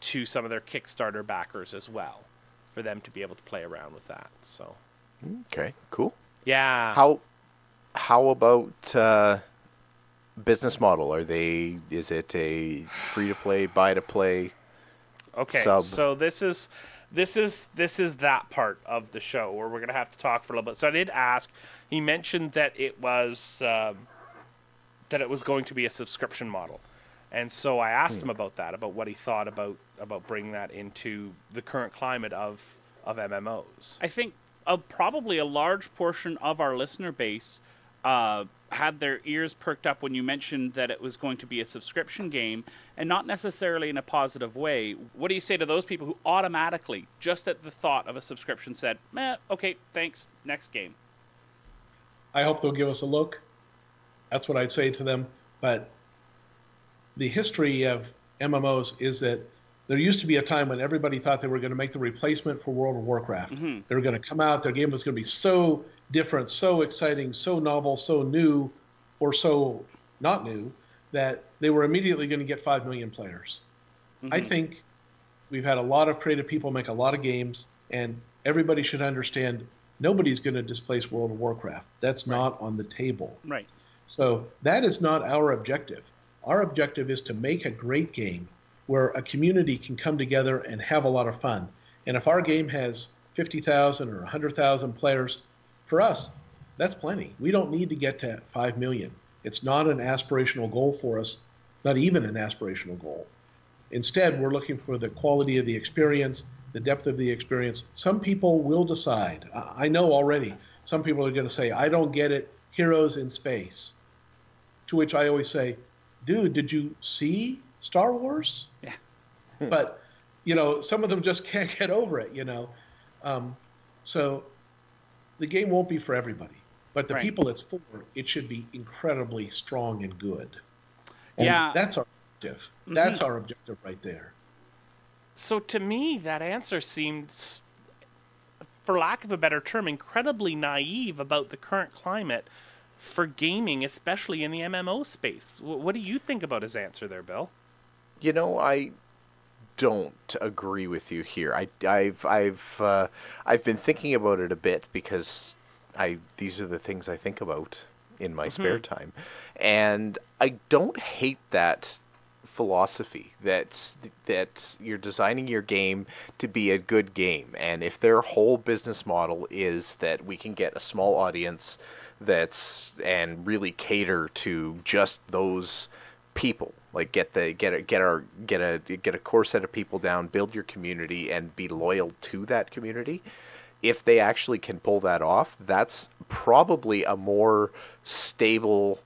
to some of their Kickstarter backers as well, for them to be able to play around with that. So Okay. Cool. yeah, How how about uh, business model? Are they? Is it a free to play, buy to play? Okay, sub. so this is this is this is that part of the show where we're gonna have to talk for a little bit. So I did ask. He mentioned that it was um, that it was going to be a subscription model, and so I asked him about that, about what he thought about about bringing that into the current climate of of MMOs. I think uh, probably a large portion of our listener base uh, had their ears perked up when you mentioned that it was going to be a subscription game and not necessarily in a positive way. What do you say to those people who automatically, just at the thought of a subscription, said, "Meh, okay, thanks, next game"? I hope they'll give us a look. That's what I'd say to them. But the history of MMOs is that there used to be a time when everybody thought they were going to make the replacement for World of Warcraft. Mm-hmm. They were going to come out, their game was going to be so different, so exciting, so novel, so new, or so not new, that they were immediately going to get 5 million players. I mm-hmm. think we've had a lot of creative people make a lot of games, and everybody should understand nobody's going to displace World of Warcraft. That's not on the table. Right. So that is not our objective. Our objective is to make a great game where a community can come together and have a lot of fun. And if our game has 50,000 or 100,000 players, for us, that's plenty. We don't need to get to 5 million. It's not an aspirational goal for us, not even an aspirational goal. Instead, we're looking for the quality of the experience, the depth of the experience. Some people will decide. I know already, some people are going to say, I don't get it, heroes in space. To which I always say, dude, did you see Star Wars? Yeah. but, you know, some of them just can't get over it, you know. Um, so the game won't be for everybody. But the Right. people it's for, it should be incredibly strong and good. And Yeah. That's our objective. Mm-hmm. That's our objective right there. So to me, that answer seems, for lack of a better term, incredibly naive about the current climate for gaming, especially in the MMO space. What do you think about his answer there, Bill? You know, I don't agree with you here. I, I've I've uh, I've been thinking about it a bit because I these are the things I think about in my spare time, and I don't hate that philosophy that that you're designing your game to be a good game. And if their whole business model is that we can get a small audience that's and really cater to just those people like get the get a get our get a get a core set of people down build your community and be loyal to that community. If they actually can pull that off that's probably a more stable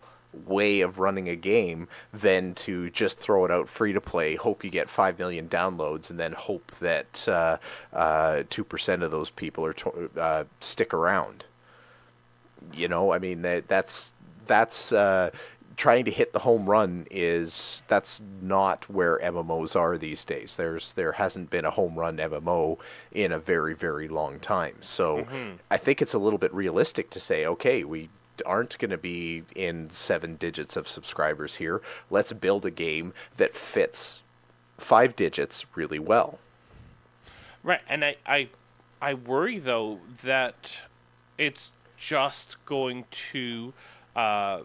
way of running a game than to just throw it out free to play hope you get 5 million downloads and then hope that uh, uh, 2% of those people are to, uh, stick around. You know i mean that that's that's uh, trying to hit the home run is that's not where mmos are these days. There's there hasn't been a home run mmo in a very very long time. So i think it's a little bit realistic to say okay we aren't going to be in seven digits of subscribers here. Let's build a game that fits five digits really well. Right, and I, I, I worry though that it's just going to uh,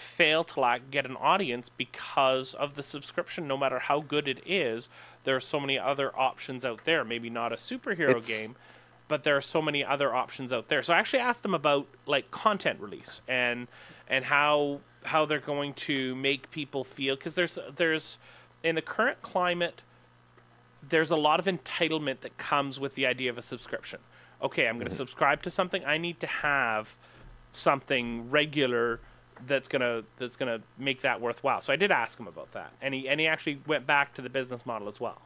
fail to like get an audience because of the subscription. No matter how good it is, there are so many other options out there. Maybe not a superhero It's- game, but there are so many other options out there. So I actually asked them about like content release and and how how they're going to make people feel because there's there's in the current climate there's a lot of entitlement that comes with the idea of a subscription. Okay, I'm going to mm-hmm. subscribe to something. I need to have something regular that's gonna that's gonna make that worthwhile. So I did ask him about that, and he and he actually went back to the business model as well.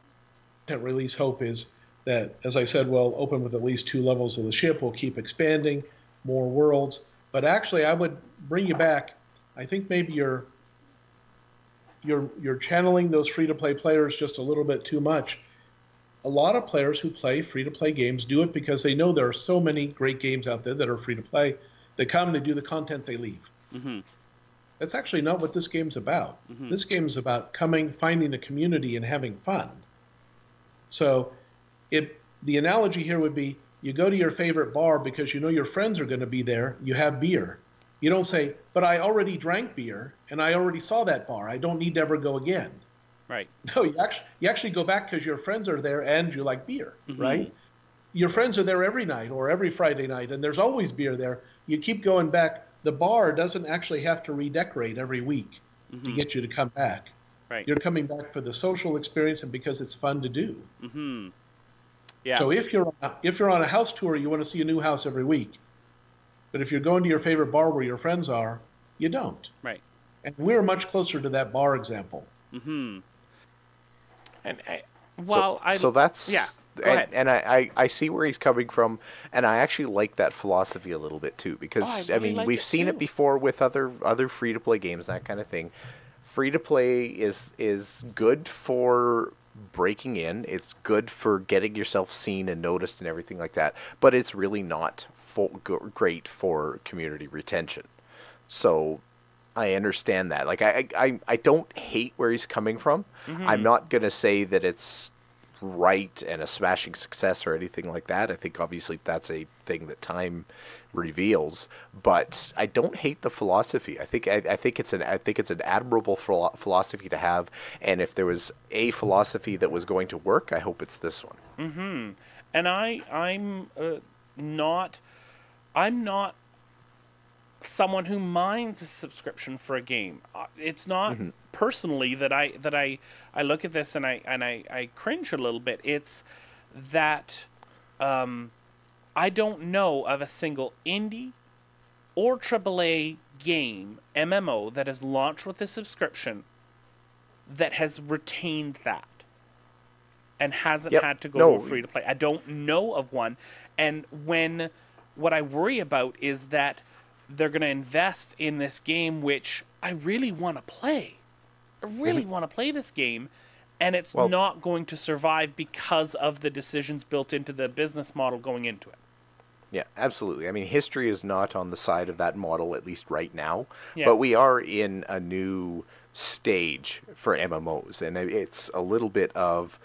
content release hope is that, as I said, we'll open with at least two levels of the ship. We'll keep expanding, more worlds. But actually, I would bring you back. I think maybe you're you're you're channeling those free to play players just a little bit too much. A lot of players who play free to play games do it because they know there are so many great games out there that are free to play. They come, they do the content, they leave. Mm-hmm. That's actually not what this game's about. Mm-hmm. This game is about coming, finding the community, and having fun. So, it the analogy here would be you go to your favorite bar because you know your friends are going to be there. You have beer. You don't say, "But I already drank beer and I already saw that bar. I don't need to ever go again." Right. No, you actually you actually go back because your friends are there and you like beer, mm-hmm. right? Your friends are there every night or every Friday night, and there's always beer there. You keep going back. The bar doesn't actually have to redecorate every week to get you to come back. Right. You're coming back for the social experience and because it's fun to do. Mm-hmm. Yeah. So if you're if you're on a house tour, you want to see a new house every week. But if you're going to your favorite bar where your friends are, you don't. right. And we're much closer to that bar example. Mm-hmm. And I, well, so, I so that's yeah. And, and I, I, I see where he's coming from and I actually like that philosophy a little bit too because Oh, I I, mean like we've it seen too. it before with other other free to play games that kind of thing free to play is is good for breaking in it's good for getting yourself seen and noticed and everything like that but it's really not for, great for community retention so I understand that. Like I, I, I don't hate where he's coming from. Mm-hmm. I'm not gonna say that it's right and a smashing success or anything like that. I think obviously that's a thing that time reveals. But I don't hate the philosophy. I think I, I think it's an I think it's an admirable philo- philosophy to have. And if there was a philosophy that was going to work, I hope it's this one. Mm-hmm. And I I'm uh, not I'm not someone who minds a subscription for a game. Uh, It's not personally that I that I I look at this and I and I, I cringe a little bit. It's that um, I don't know of a single indie or AAA game MMO that has launched with a subscription that has retained that and hasn't Yep. had to go No. free to play. I don't know of one. And when what I worry about is that they're going to invest in this game, which I really want to play. I really want to play this game, and it's Well- not going to survive because of the decisions built into the business model going into it. Yeah, absolutely. I mean, history is not on the side of that model, at least right now. Yeah. But we are in a new stage for MMOs, and it's a little bit of,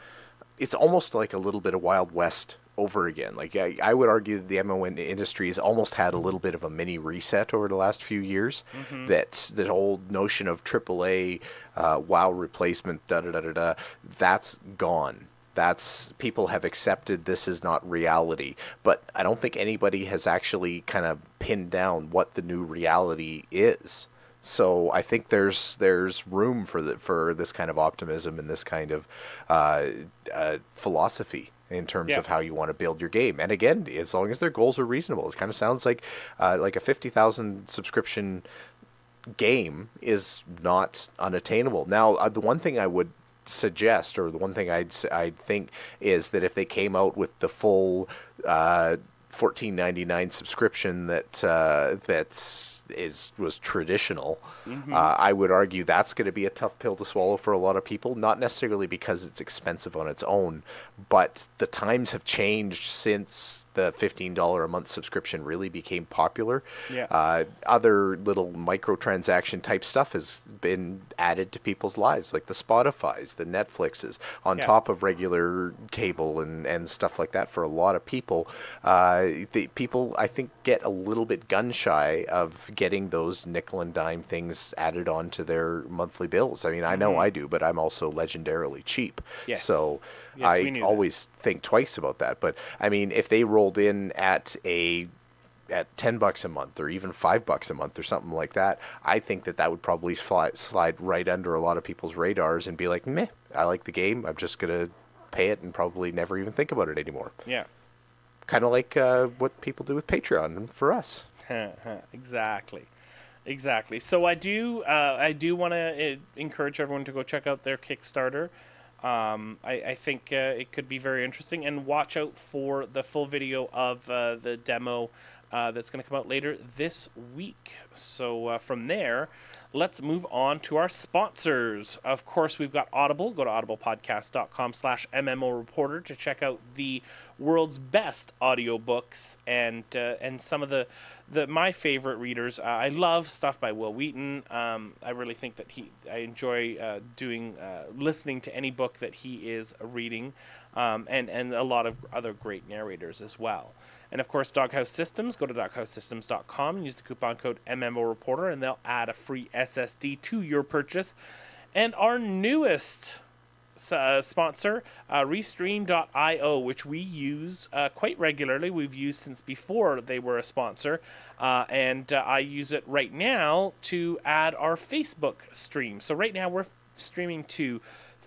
it's almost like a little bit of Wild West over again. Like I, I would argue that the MMO industry has almost had a little bit of a mini reset over the last few years. That that whole notion of AAA, uh, WoW replacement, da da da da da, that's gone. That's people have accepted this is not reality. But i don't think anybody has actually kind of pinned down what the new reality is. So i think there's there's room for the, for this kind of optimism and this kind of uh, uh, philosophy in terms Yeah. of how you want to build your game and again as long as their goals are reasonable it kind of sounds like uh, like a 50000 subscription game is not unattainable. Now, uh, the one thing I would suggest, or the one thing I'd I'd think, is that if they came out with the full uh, fourteen ninety nine subscription that uh, that's is was traditional, uh, I would argue that's going to be a tough pill to swallow for a lot of people. Not necessarily because it's expensive on its own, but the times have changed since the fifteen dollar a month subscription really became popular. Yeah. Uh, other little microtransaction type stuff has been added to people's lives, like the Spotify's, the Netflixes, on Yeah. top of regular cable and, and stuff like that. For a lot of people, uh, the people I think get a little bit gun shy of getting those nickel and dime things added on to their monthly bills. I mean, I know I do, but I'm also legendarily cheap. Mm-hmm. Yes. So Yes, I knew that. always think twice about that. But I mean, if they rolled in at a at 10 bucks a month or even 5 bucks a month or something like that i think that that would probably slide, slide right under a lot of people's radars and be like meh i like the game i'm just going to pay it and probably never even think about it anymore Yeah. kind of like uh, what people do with patreon for us exactly exactly so i do uh, i do want to uh, encourage everyone to go check out their kickstarter um, I, I think uh, it could be very interesting and watch out for the full video of uh, the demo uh, that's going to come out later this week. So uh, from there let's move on to our sponsors. Of course we've got audible. Go to audiblepodcast.com slash mmo reporter to check out the world's best audiobooks and uh, and some of the the my favorite readers uh, i love stuff by Wil Wheaton um, i really think that he i enjoy uh, doing uh, listening to any book that he is reading um, and and a lot of other great narrators as well and of course, Doghouse Systems. Go to doghousesystems.com and use the coupon code MMO Reporter, and they'll add a free SSD to your purchase. And our newest uh, sponsor, uh, Restream.io, which we use uh, quite regularly. We've used since before they were a sponsor, uh, and uh, I use it right now to add our Facebook stream. So right now we're streaming to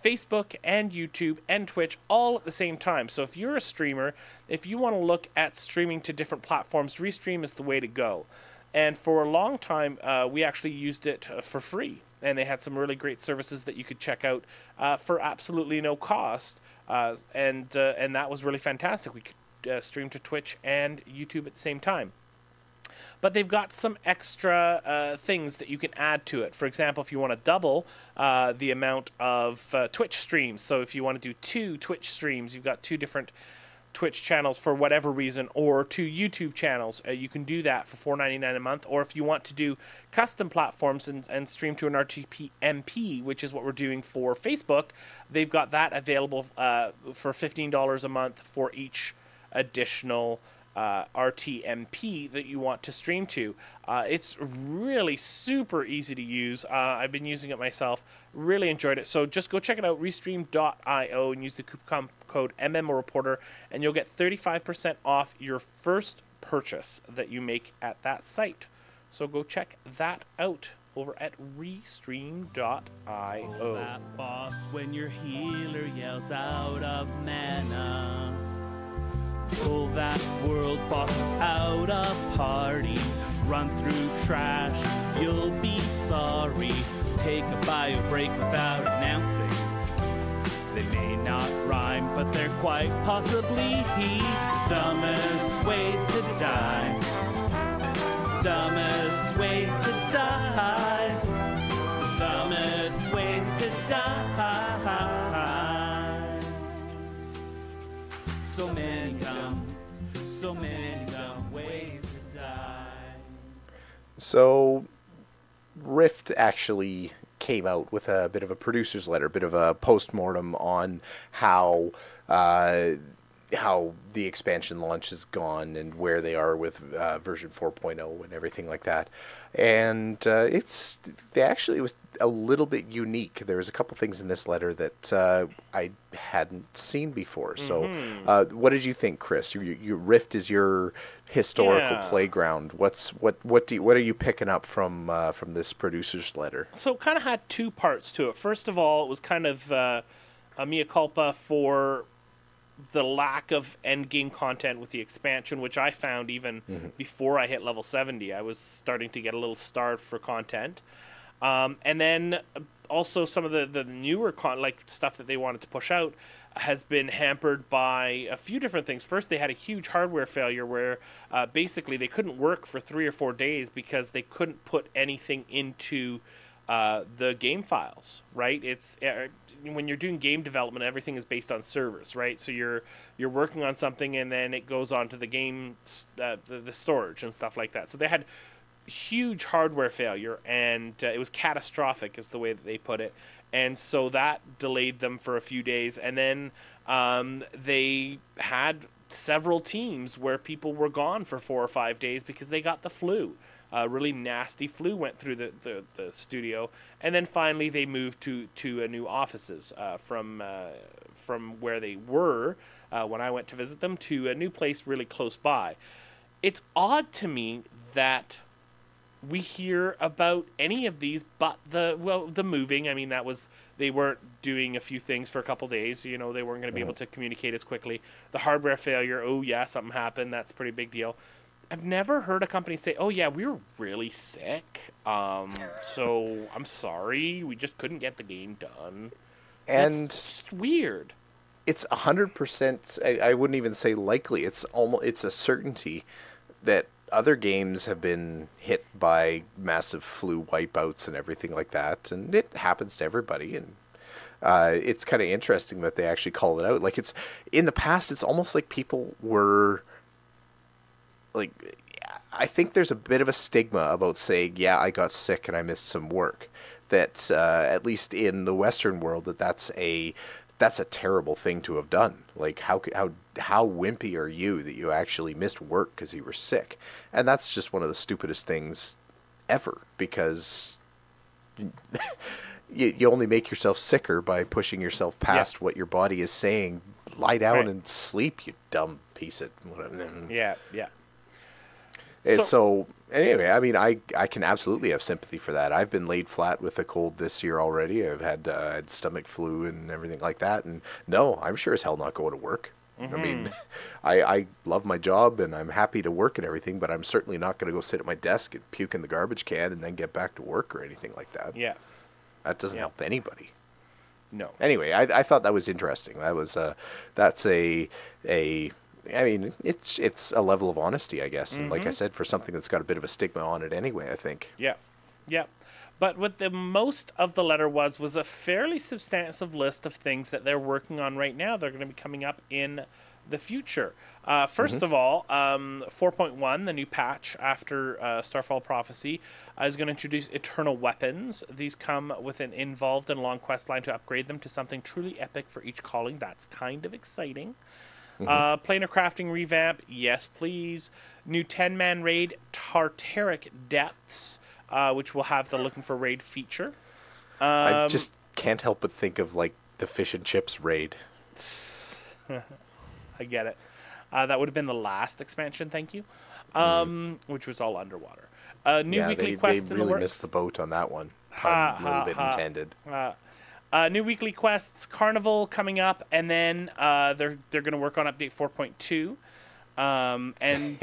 Facebook and YouTube and Twitch all at the same time. So if you're a streamer, if you want to look at streaming to different platforms, Restream is the way to go. And for a long time, uh, we actually used it for free, and they had some really great services that you could check out uh, for absolutely no cost. Uh, and uh, and that was really fantastic. We could uh, stream to Twitch and YouTube at the same time but they've got some extra uh, things that you can add to it. For example, if you want to double uh, the amount of uh, Twitch streams, so if you want to do two Twitch streams, you've got two different Twitch channels for whatever reason, or to YouTube channels. Uh, you can do that for $4.99 a month. Or if you want to do custom platforms and, and stream to an RTP MP, which is what we're doing for Facebook, they've got that available uh, for fifteen dollars a month for each additional uh, RTMP that you want to stream to. Uh, it's really super easy to use. Uh, I've been using it myself. Really enjoyed it. So just go check it out, restream.io, and use the coupon code MMO Reporter, and you'll get 35% off your first purchase that you make at that site. So go check that out over at restream.io. Oh, that boss when your healer yells out of mana. Pull that world boss out of party. Run through trash, you'll be sorry. Take a bio break without announcing. They may not rhyme, but they're quite possibly the dumbest ways to die. Dumbest ways to die. Dumbest ways to die. So many dumb, so many dumb ways to die. So, Rift actually came out with a bit of a producer's letter, a bit of a post-mortem on how uh, how the expansion launch has gone and where they are with uh, version 4.0 and everything like that. And uh, it's they actually it was a little bit unique. There was a couple things in this letter that uh, I hadn't seen before. So, uh, what did you think, Chris? Your, your Rift is your historical Yeah. playground. What's what what do you, what are you picking up from uh, from this producer's letter? so it kind of had two parts to it. First of all, it was kind of uh, a mea culpa for the lack of end game content with the expansion, which I found even before I hit level 70. I was starting to get a little starved for content. Um, and then uh, also some of the, the newer con- like stuff that they wanted to push out has been hampered by a few different things. First, they had a huge hardware failure where uh, basically they couldn't work for three or four days because they couldn't put anything into uh, the game files. Right? It's uh, when you're doing game development, everything is based on servers, right? So you're you're working on something and then it goes on to the game, uh, the, the storage and stuff like that. So they had huge hardware failure, and uh, it was catastrophic, is the way that they put it. And so that delayed them for a few days, and then um, they had several teams where people were gone for four or five days because they got the flu. A really nasty flu went through the, the, the studio, and then finally they moved to to new offices uh, from uh, from where they were uh, when I went to visit them to a new place really close by. It's odd to me that we hear about any of these but the well the moving i mean that was they weren't doing a few things for a couple days you know they weren't going to be able to communicate as quickly. The hardware failure oh yeah something happened that's a pretty big deal i've never heard a company say oh yeah we were really sick um so i'm sorry we just couldn't get the game done And just weird it's a hundred percent. I I wouldn't even say likely. It's almost it's a certainty that other games have been hit by massive flu wipeouts and everything like that, and it happens to everybody. And uh, it's kind of interesting that they actually call it out. Like it's in the past, it's almost like people were like. I think there's a bit of a stigma about saying, "Yeah, I got sick and I missed some work." That uh, at least in the Western world, that that's a that's a terrible thing to have done. Like how how how wimpy are you that you actually missed work because you were sick? And that's just one of the stupidest things ever because you you only make yourself sicker by pushing yourself past what your body is saying. Lie down Right. and sleep, you dumb piece of yeah yeah And So- so, anyway, I mean, I I can absolutely have sympathy for that. I've been laid flat with a cold this year already. I've had uh, had stomach flu and everything like that. And no, I'm sure as hell not going to work. I mean, I I love my job and I'm happy to work and everything, but I'm certainly not going to go sit at my desk and puke in the garbage can and then get back to work or anything like that. yeah That doesn't Yeah. help anybody no anyway, I, I thought that was interesting. That was uh, that's a a I mean, it's it's a level of honesty, I guess. And like I said, for something that's got a bit of a stigma on it anyway, I think. Yeah, yeah. But what the most of the letter was was a fairly substantive list of things that they're working on right now. They're going to be coming up in the future. Uh, 1st of all, um, 4.1, the new patch after uh, Starfall Prophecy, uh, is going to introduce eternal weapons. These come with an involved and long quest line to upgrade them to something truly epic for each calling. That's kind of exciting. Uh, planar crafting revamp, yes, please. New 10 man raid, Tartaric Depths, uh, which will have the looking for raid feature. I Um, just can't help but think of like the fish and chips raid. I get it. Uh, that would have been the last expansion, thank you, um, which was all underwater. Uh, new yeah, weekly they, they quests in the really missed the boat on that one. Ha, Pun a little ha, bit ha. intended. Uh, new weekly quests, Carnival coming up, and then uh, they're they're going to work on update 4.2, um, and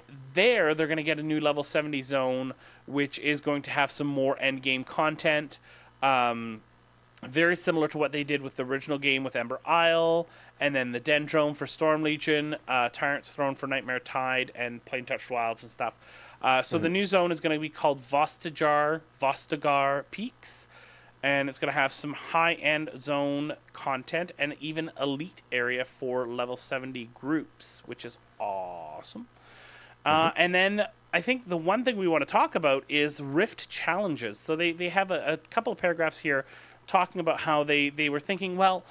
there they're going to get a new level 70 zone, which is going to have some more end game content. Um, very similar to what they did with the original game with Ember Isle, and then the Dendrome for Storm Legion, uh, Tyrant's Throne for Nightmare Tide, and Planetouched Wilds and stuff. Uh, so the new zone is going to be called Vostajar, Vostigar Peaks, and it's going to have some high-end zone content and even elite area for level 70 groups, which is awesome. Uh, and then I think the one thing we want to talk about is Rift challenges. So they, they have a, a couple of paragraphs here talking about how they, they were thinking, well,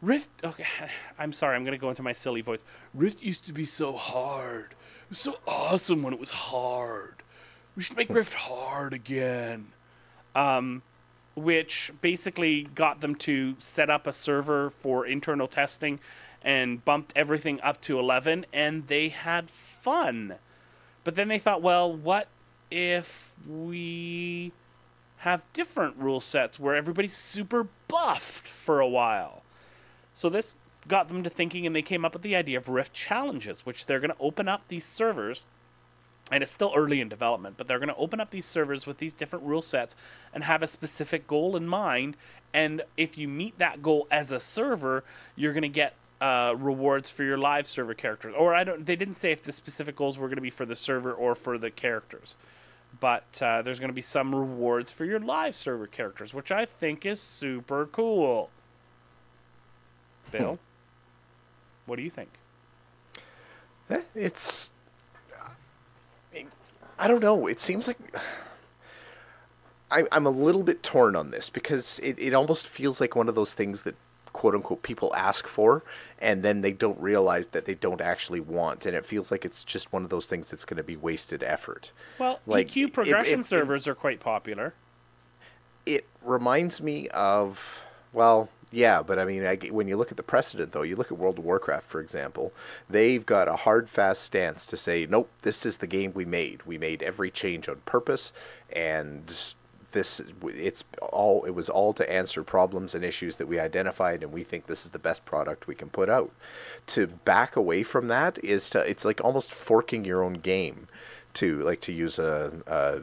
Rift. Okay, I'm sorry, I'm going to go into my silly voice. Rift used to be so hard. It was so awesome when it was hard. We should make Rift hard again. Um, which basically got them to set up a server for internal testing and bumped everything up to 11, and they had fun. But then they thought, well, what if we have different rule sets where everybody's super buffed for a while? So this got them to thinking, and they came up with the idea of Rift challenges, which they're going to open up these servers and it's still early in development, but they're going to open up these servers with these different rule sets and have a specific goal in mind. And if you meet that goal as a server, you're going to get uh, rewards for your live server characters. Or I don't. They didn't say if the specific goals were going to be for the server or for the characters, but uh, there's going to be some rewards for your live server characters, which I think is super cool. Bill, what do you think? Eh, It's. I don't know. It seems like. I, I'm a little bit torn on this because it, it almost feels like one of those things that quote unquote people ask for and then they don't realize that they don't actually want and it feels like it's just one of those things that's going to be wasted effort. Well, Like, EQ progression it- it- servers are quite popular. it reminds me of well yeah but i mean I, when you look at the precedent though you look at world of warcraft for example they've got a hard fast stance to say nope this is the game we made we made every change on purpose and this it's all it was all to answer problems and issues that we identified and we think this is the best product we can put out to back away from that is to it's like almost forking your own game to like to use a, a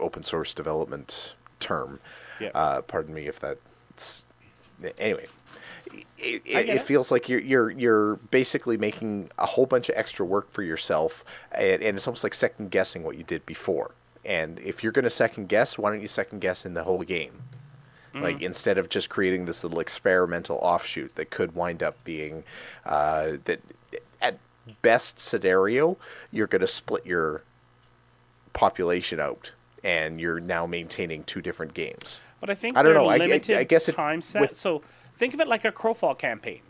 open source development term. Yeah. Uh, pardon me if that's anyway. It, it, it feels like you're you're you're basically making a whole bunch of extra work for yourself, and, and it's almost like second guessing what you did before. And if you're going to second guess, why don't you second guess in the whole game? Mm-hmm. Like instead of just creating this little experimental offshoot that could wind up being uh, that at best scenario you're going to split your population out and you're now maintaining two different games. But I think I don't know, I- I- I guess it- time set. with- So think of it like a Crowfall campaign.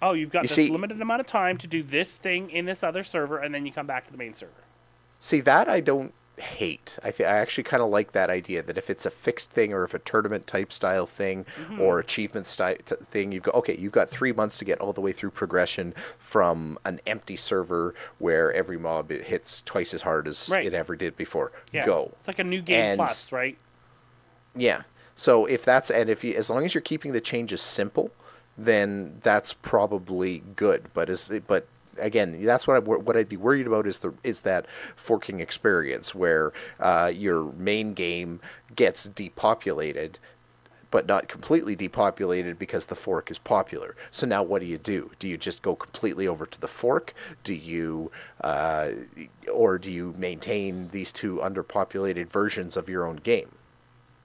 Oh, you've got You this see- limited amount of time to do this thing in this other server, and then you come back to the main server. See that I don't hate. I th- I actually kind of like that idea that if it's a fixed thing or if a tournament type style thing Mm-hmm. or achievement style t- thing, you've got okay, you've got three months to get all the way through progression from an empty server where every mob it hits twice as hard as Right. it ever did before. Yeah, Go. It's like a new game And- plus, right? Yeah. So if that's and if you as long as you're keeping the changes simple, then that's probably good. But is but again, that's what I what I'd be worried about is the is that forking experience where uh, your main game gets depopulated but not completely depopulated because the fork is popular. So now what do you do? Do you just go completely over to the fork? Do you, uh, or do you maintain these two underpopulated versions of your own game?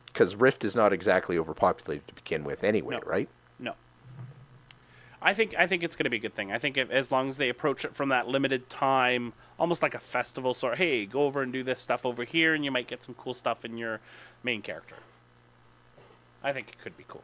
Because Rift is not exactly overpopulated to begin with, anyway, No. right? I think I think it's going to be a good thing. I think if, as long as they approach it from that limited time, almost like a festival sort. Hey, go over and do this stuff over here, and you might get some cool stuff in your main character. I think it could be cool.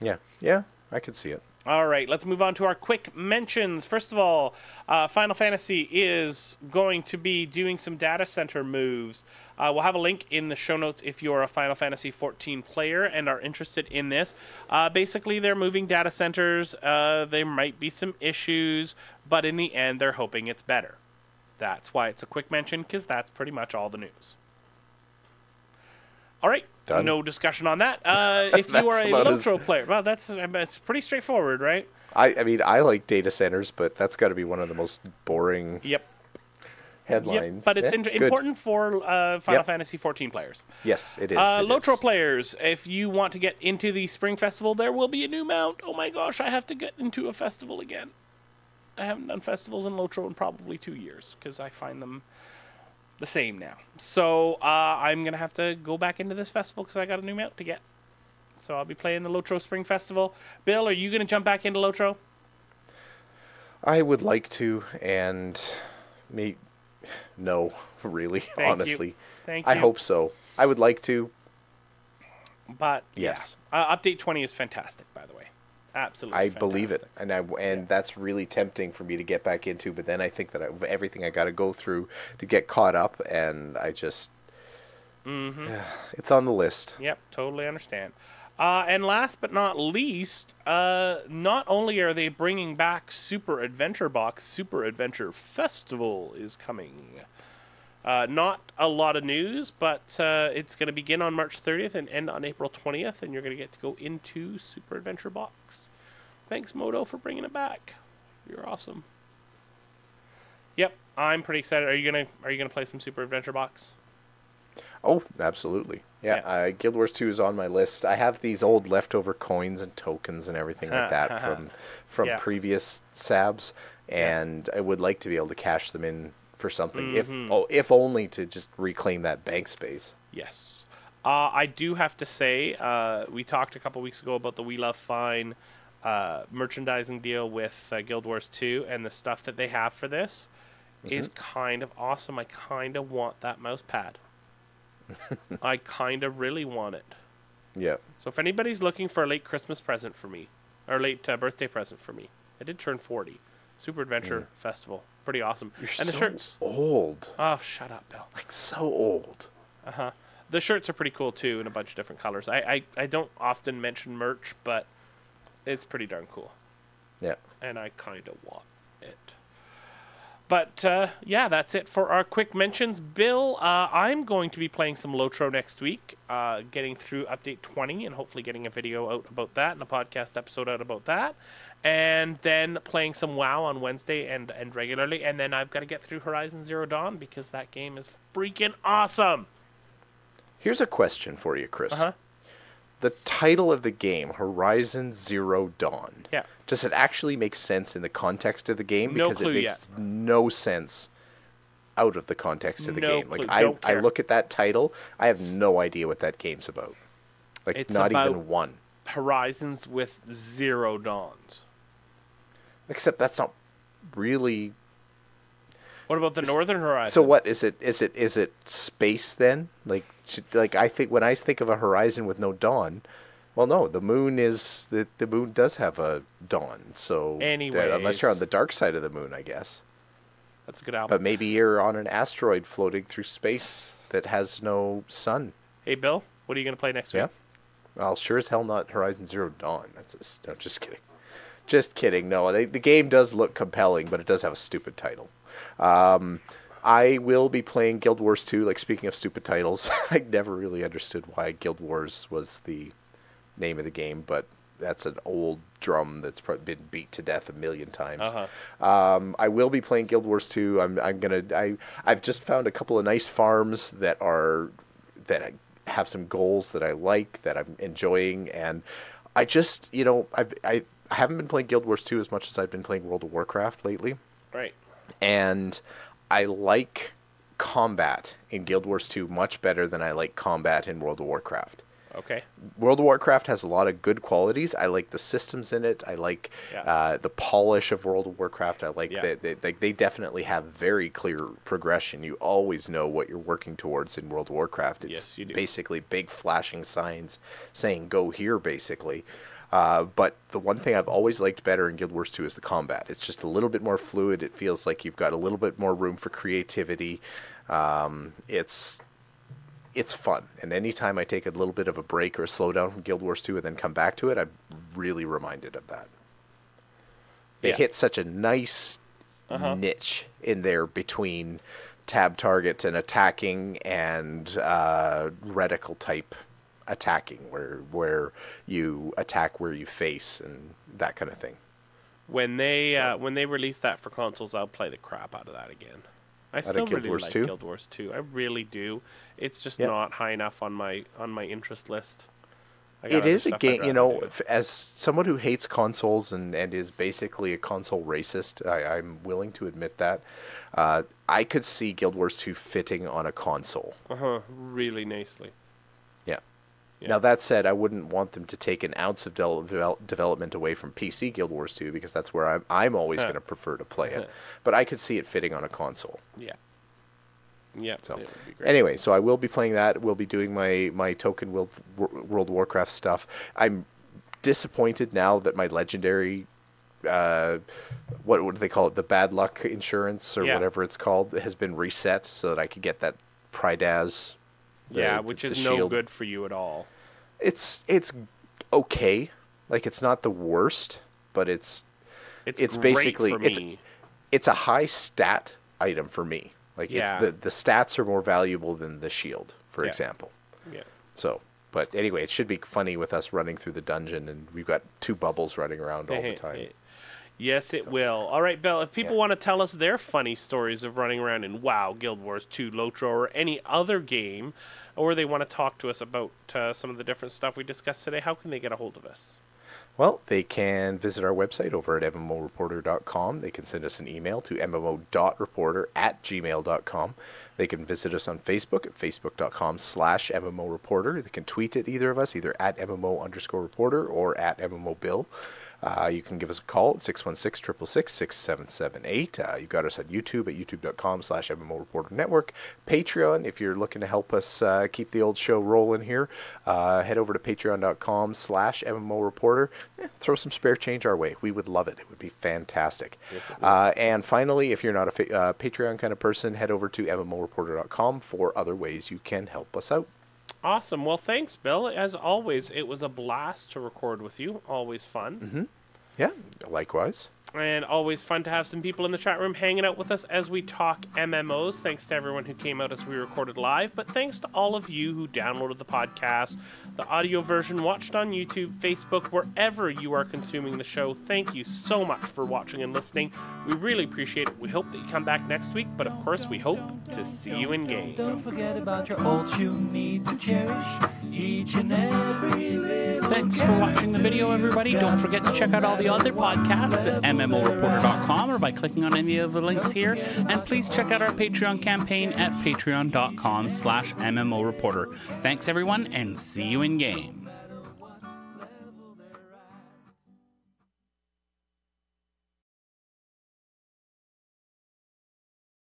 Yeah, yeah, I could see it. All right, let's move on to our quick mentions. First of all, uh, Final Fantasy is going to be doing some data center moves. Uh, we'll have a link in the show notes if you're a Final Fantasy 14 player and are interested in this. Uh, basically, they're moving data centers. Uh, there might be some issues, but in the end, they're hoping it's better. That's why it's a quick mention, because that's pretty much all the news. All right, Done. no discussion on that. Uh, if you are a about as- Lotro player, well, that's it's pretty straightforward, right? I, I mean, I like data centers, but that's got to be one of the most boring Yep. headlines. Yep. But it's Yeah, in- important for uh, Final Yep. Fantasy 14 players. Yes, it is. Uh, it Lotro is. players, if you want to get into the Spring Festival, there will be a new mount. Oh my gosh, I have to get into a festival again. I haven't done festivals in Lotro in probably two years because I find them the same now. So uh, I'm gonna have to go back into this festival because I got a new mount to get. So I'll be playing the Lotro Spring Festival. Bill, are you gonna jump back into Lotro? I would like to, and me, no, really, Thank you. honestly. Thank I hope so. I would like to. But Yes. yeah. Uh, update 20 is fantastic, by the way. Absolutely. I believe it, and I and that's really tempting for me to get back into. But then I think that I, everything I got to go through to get caught up, and I just, Mm-hmm. it's on the list. Yep, totally understand. Uh, and last but not least, uh, not only are they bringing back Super Adventure Box, Super Adventure Festival is coming. Uh, not a lot of news, but uh, it's going to begin on March 30th and end on April 20th, and you're going to get to go into Super Adventure Box. Thanks, Moto, for bringing it back. You're awesome. Yep, I'm pretty excited. Are you gonna Are you gonna play some Super Adventure Box? Oh, absolutely. Yeah, Yeah. Uh, Guild Wars 2 is on my list. I have these old leftover coins and tokens and everything like that from from Yeah. previous sabs, and I would like to be able to cash them in for something, Mm-hmm. if oh, if only to just reclaim that bank space. Yes. Uh, I do have to say, uh, we talked a couple weeks ago about the We Love Fine uh, merchandising deal with uh, Guild Wars 2, and the stuff that they have for this is kind of awesome. I kind of want that mouse pad. I kind of really want it. Yeah. So if anybody's looking for a late Christmas present for me, or late uh, birthday present for me, I did turn 40. Super Adventure Festival. Pretty awesome. You're and the shirts. old. Oh, shut up, Bill. Like so old. Uh huh. The shirts are pretty cool too in a bunch of different colors. I, I, I don't often mention merch, but it's pretty darn cool. Yeah. And I kind of want it. But uh, yeah, that's it for our quick mentions. Bill, uh, I'm going to be playing some Lotro next week, uh, getting through update 20 and hopefully getting a video out about that and a podcast episode out about that. And then playing some WoW on Wednesday and, and regularly. And then I've got to get through Horizon Zero Dawn because that game is freaking awesome. Here's a question for you, Chris. Uh-huh. The title of the game, Horizon Zero Dawn. Yeah. Does it actually make sense in the context of the game? No Because clue it makes no sense out of the context of the No game. Like. I, I look at that title, I have no idea what that game's about. Like It's not about- even one. Horizons with zero dawns. Except that's not really What about the Northern Horizon? So what is it? Is it is it space then? Like like I think when I think of a horizon with no dawn, well, no, the moon is the the moon does have a dawn. So that- unless you're on the dark side of the moon, I guess. That's a good album. But maybe you're on an asteroid floating through space that has no sun. hey, Bill, what are you going to play next Yeah. week? Well, sure as hell not Horizon Zero Dawn. That's a no, just kidding. Just kidding. No, they, the game does look compelling, but it does have a stupid title. Um, I will be playing Guild Wars 2. Like speaking of stupid titles, I never really understood why Guild Wars was the name of the game, but that's an old drum that's been beat to death a million times. Uh-huh. Um, I will be playing Guild Wars 2. I'm I'm gonna I I've just found a couple of nice farms that are that have some goals that I like that I'm enjoying, and I just you know I've, I I haven't been playing Guild Wars 2 as much as I've been playing World of Warcraft lately, Right. And I like combat in Guild Wars 2 much better than I like combat in World of Warcraft. Okay. World of Warcraft has a lot of good qualities. I like the systems in it. I like Yeah. uh, the polish of World of Warcraft. I like Yeah. that they, they, they definitely have very clear progression. You always know what you're working towards in World of Warcraft. It's Yes, you do. basically big flashing signs saying "Go here," basically. Uh, but the one thing I've always liked better in Guild Wars 2 is the combat. It's just a little bit more fluid. It feels like you've got a little bit more room for creativity. Um, it's it's fun. And anytime I take a little bit of a break or a slowdown from Guild Wars 2 and then come back to it, I'm really reminded of that. They Yeah. hit such a nice Uh-huh. niche in there between tab target and attacking and uh, reticle type attacking, where where you attack where you face and that kind of thing. When they uh, when they release that for consoles, I'll play the crap out of that again. I still Guild really Wars like 2? Guild Wars 2. I really do. It's just Yep. not high enough on my on my interest list. It is a game, you know, do. as someone who hates consoles and, and is basically a console racist, I, I'm willing to admit that. Uh, I could see Guild Wars 2 fitting on a console. Uh-huh, really nicely. Yeah. Now, that said, I wouldn't want them to take an ounce of devel- development away from PC Guild Wars 2 because that's where I'm, I'm always Huh. going to prefer to play it. But I could see it fitting on a console. Yeah. Yeah. So, it would be great. anyway, so I will be playing that. We'll be doing my my token World, World Warcraft stuff. I'm disappointed now that my legendary, uh, what what do they call it? The bad luck insurance or Yeah. whatever it's called has been reset so that I could get that Prydaz. The- yeah, which the is no shield. good for you at all. It's it's okay. Like it's not the worst, but it's It's, It's basically- it's- it's a high stat item for me. Like Yeah. it's the the stats are more valuable than the shield, for Yeah. example. Yeah. So, but anyway, it should be funny with us running through the dungeon, and we've got two bubbles running around all the time. Yes, it will. All right, Bill. If people Yeah. want to tell us their funny stories of running around in WoW, Guild Wars 2, Lotro, or any other game, or they want to talk to us about uh, some of the different stuff we discussed today, how can they get a hold of us? Well, they can visit our website over at MMOreporter.com. They can send us an email to MMO.reporter at gmail.com. They can visit us on Facebook at Facebook.com slash MMO Reporter. They can tweet at either of us, either at MMO underscore reporter or at MMO Bill. Uh, you can give us a call at 616 666 6778. Uh, You've got us on YouTube at youtube.com slash MMO Reporter Network. Patreon, if you're looking to help us uh, keep the old show rolling here, uh, head over to patreon.com slash MMO Reporter. Eh, throw some spare change our way. We would love it. It would be fantastic. uh, and finally, if you're not a fa- uh, Patreon kind of person, head over to MMOReporter.com for other ways you can help us out. Awesome. Well, thanks, Bill. As always, it was a blast to record with you. Always fun. Mm-hmm. Yeah, likewise. And always fun to have some people in the chat room hanging out with us as we talk MMOs. Thanks to everyone who came out as we recorded live, but thanks to all of you who downloaded the podcast, the audio version watched on YouTube, Facebook, wherever you are consuming the show. Thank you so much for watching and listening. We really appreciate it. We hope that you come back next week, but of course, we hope to see you in game. Don't forget about your old you need to cherish each and every little Thanks for watching the video, everybody. Don't forget to check out all the other podcasts at MMOreporter.com or by clicking on any of the links here. And please check out our Patreon campaign at patreon.com slash MMOreporter. Thanks, everyone, and see you in game.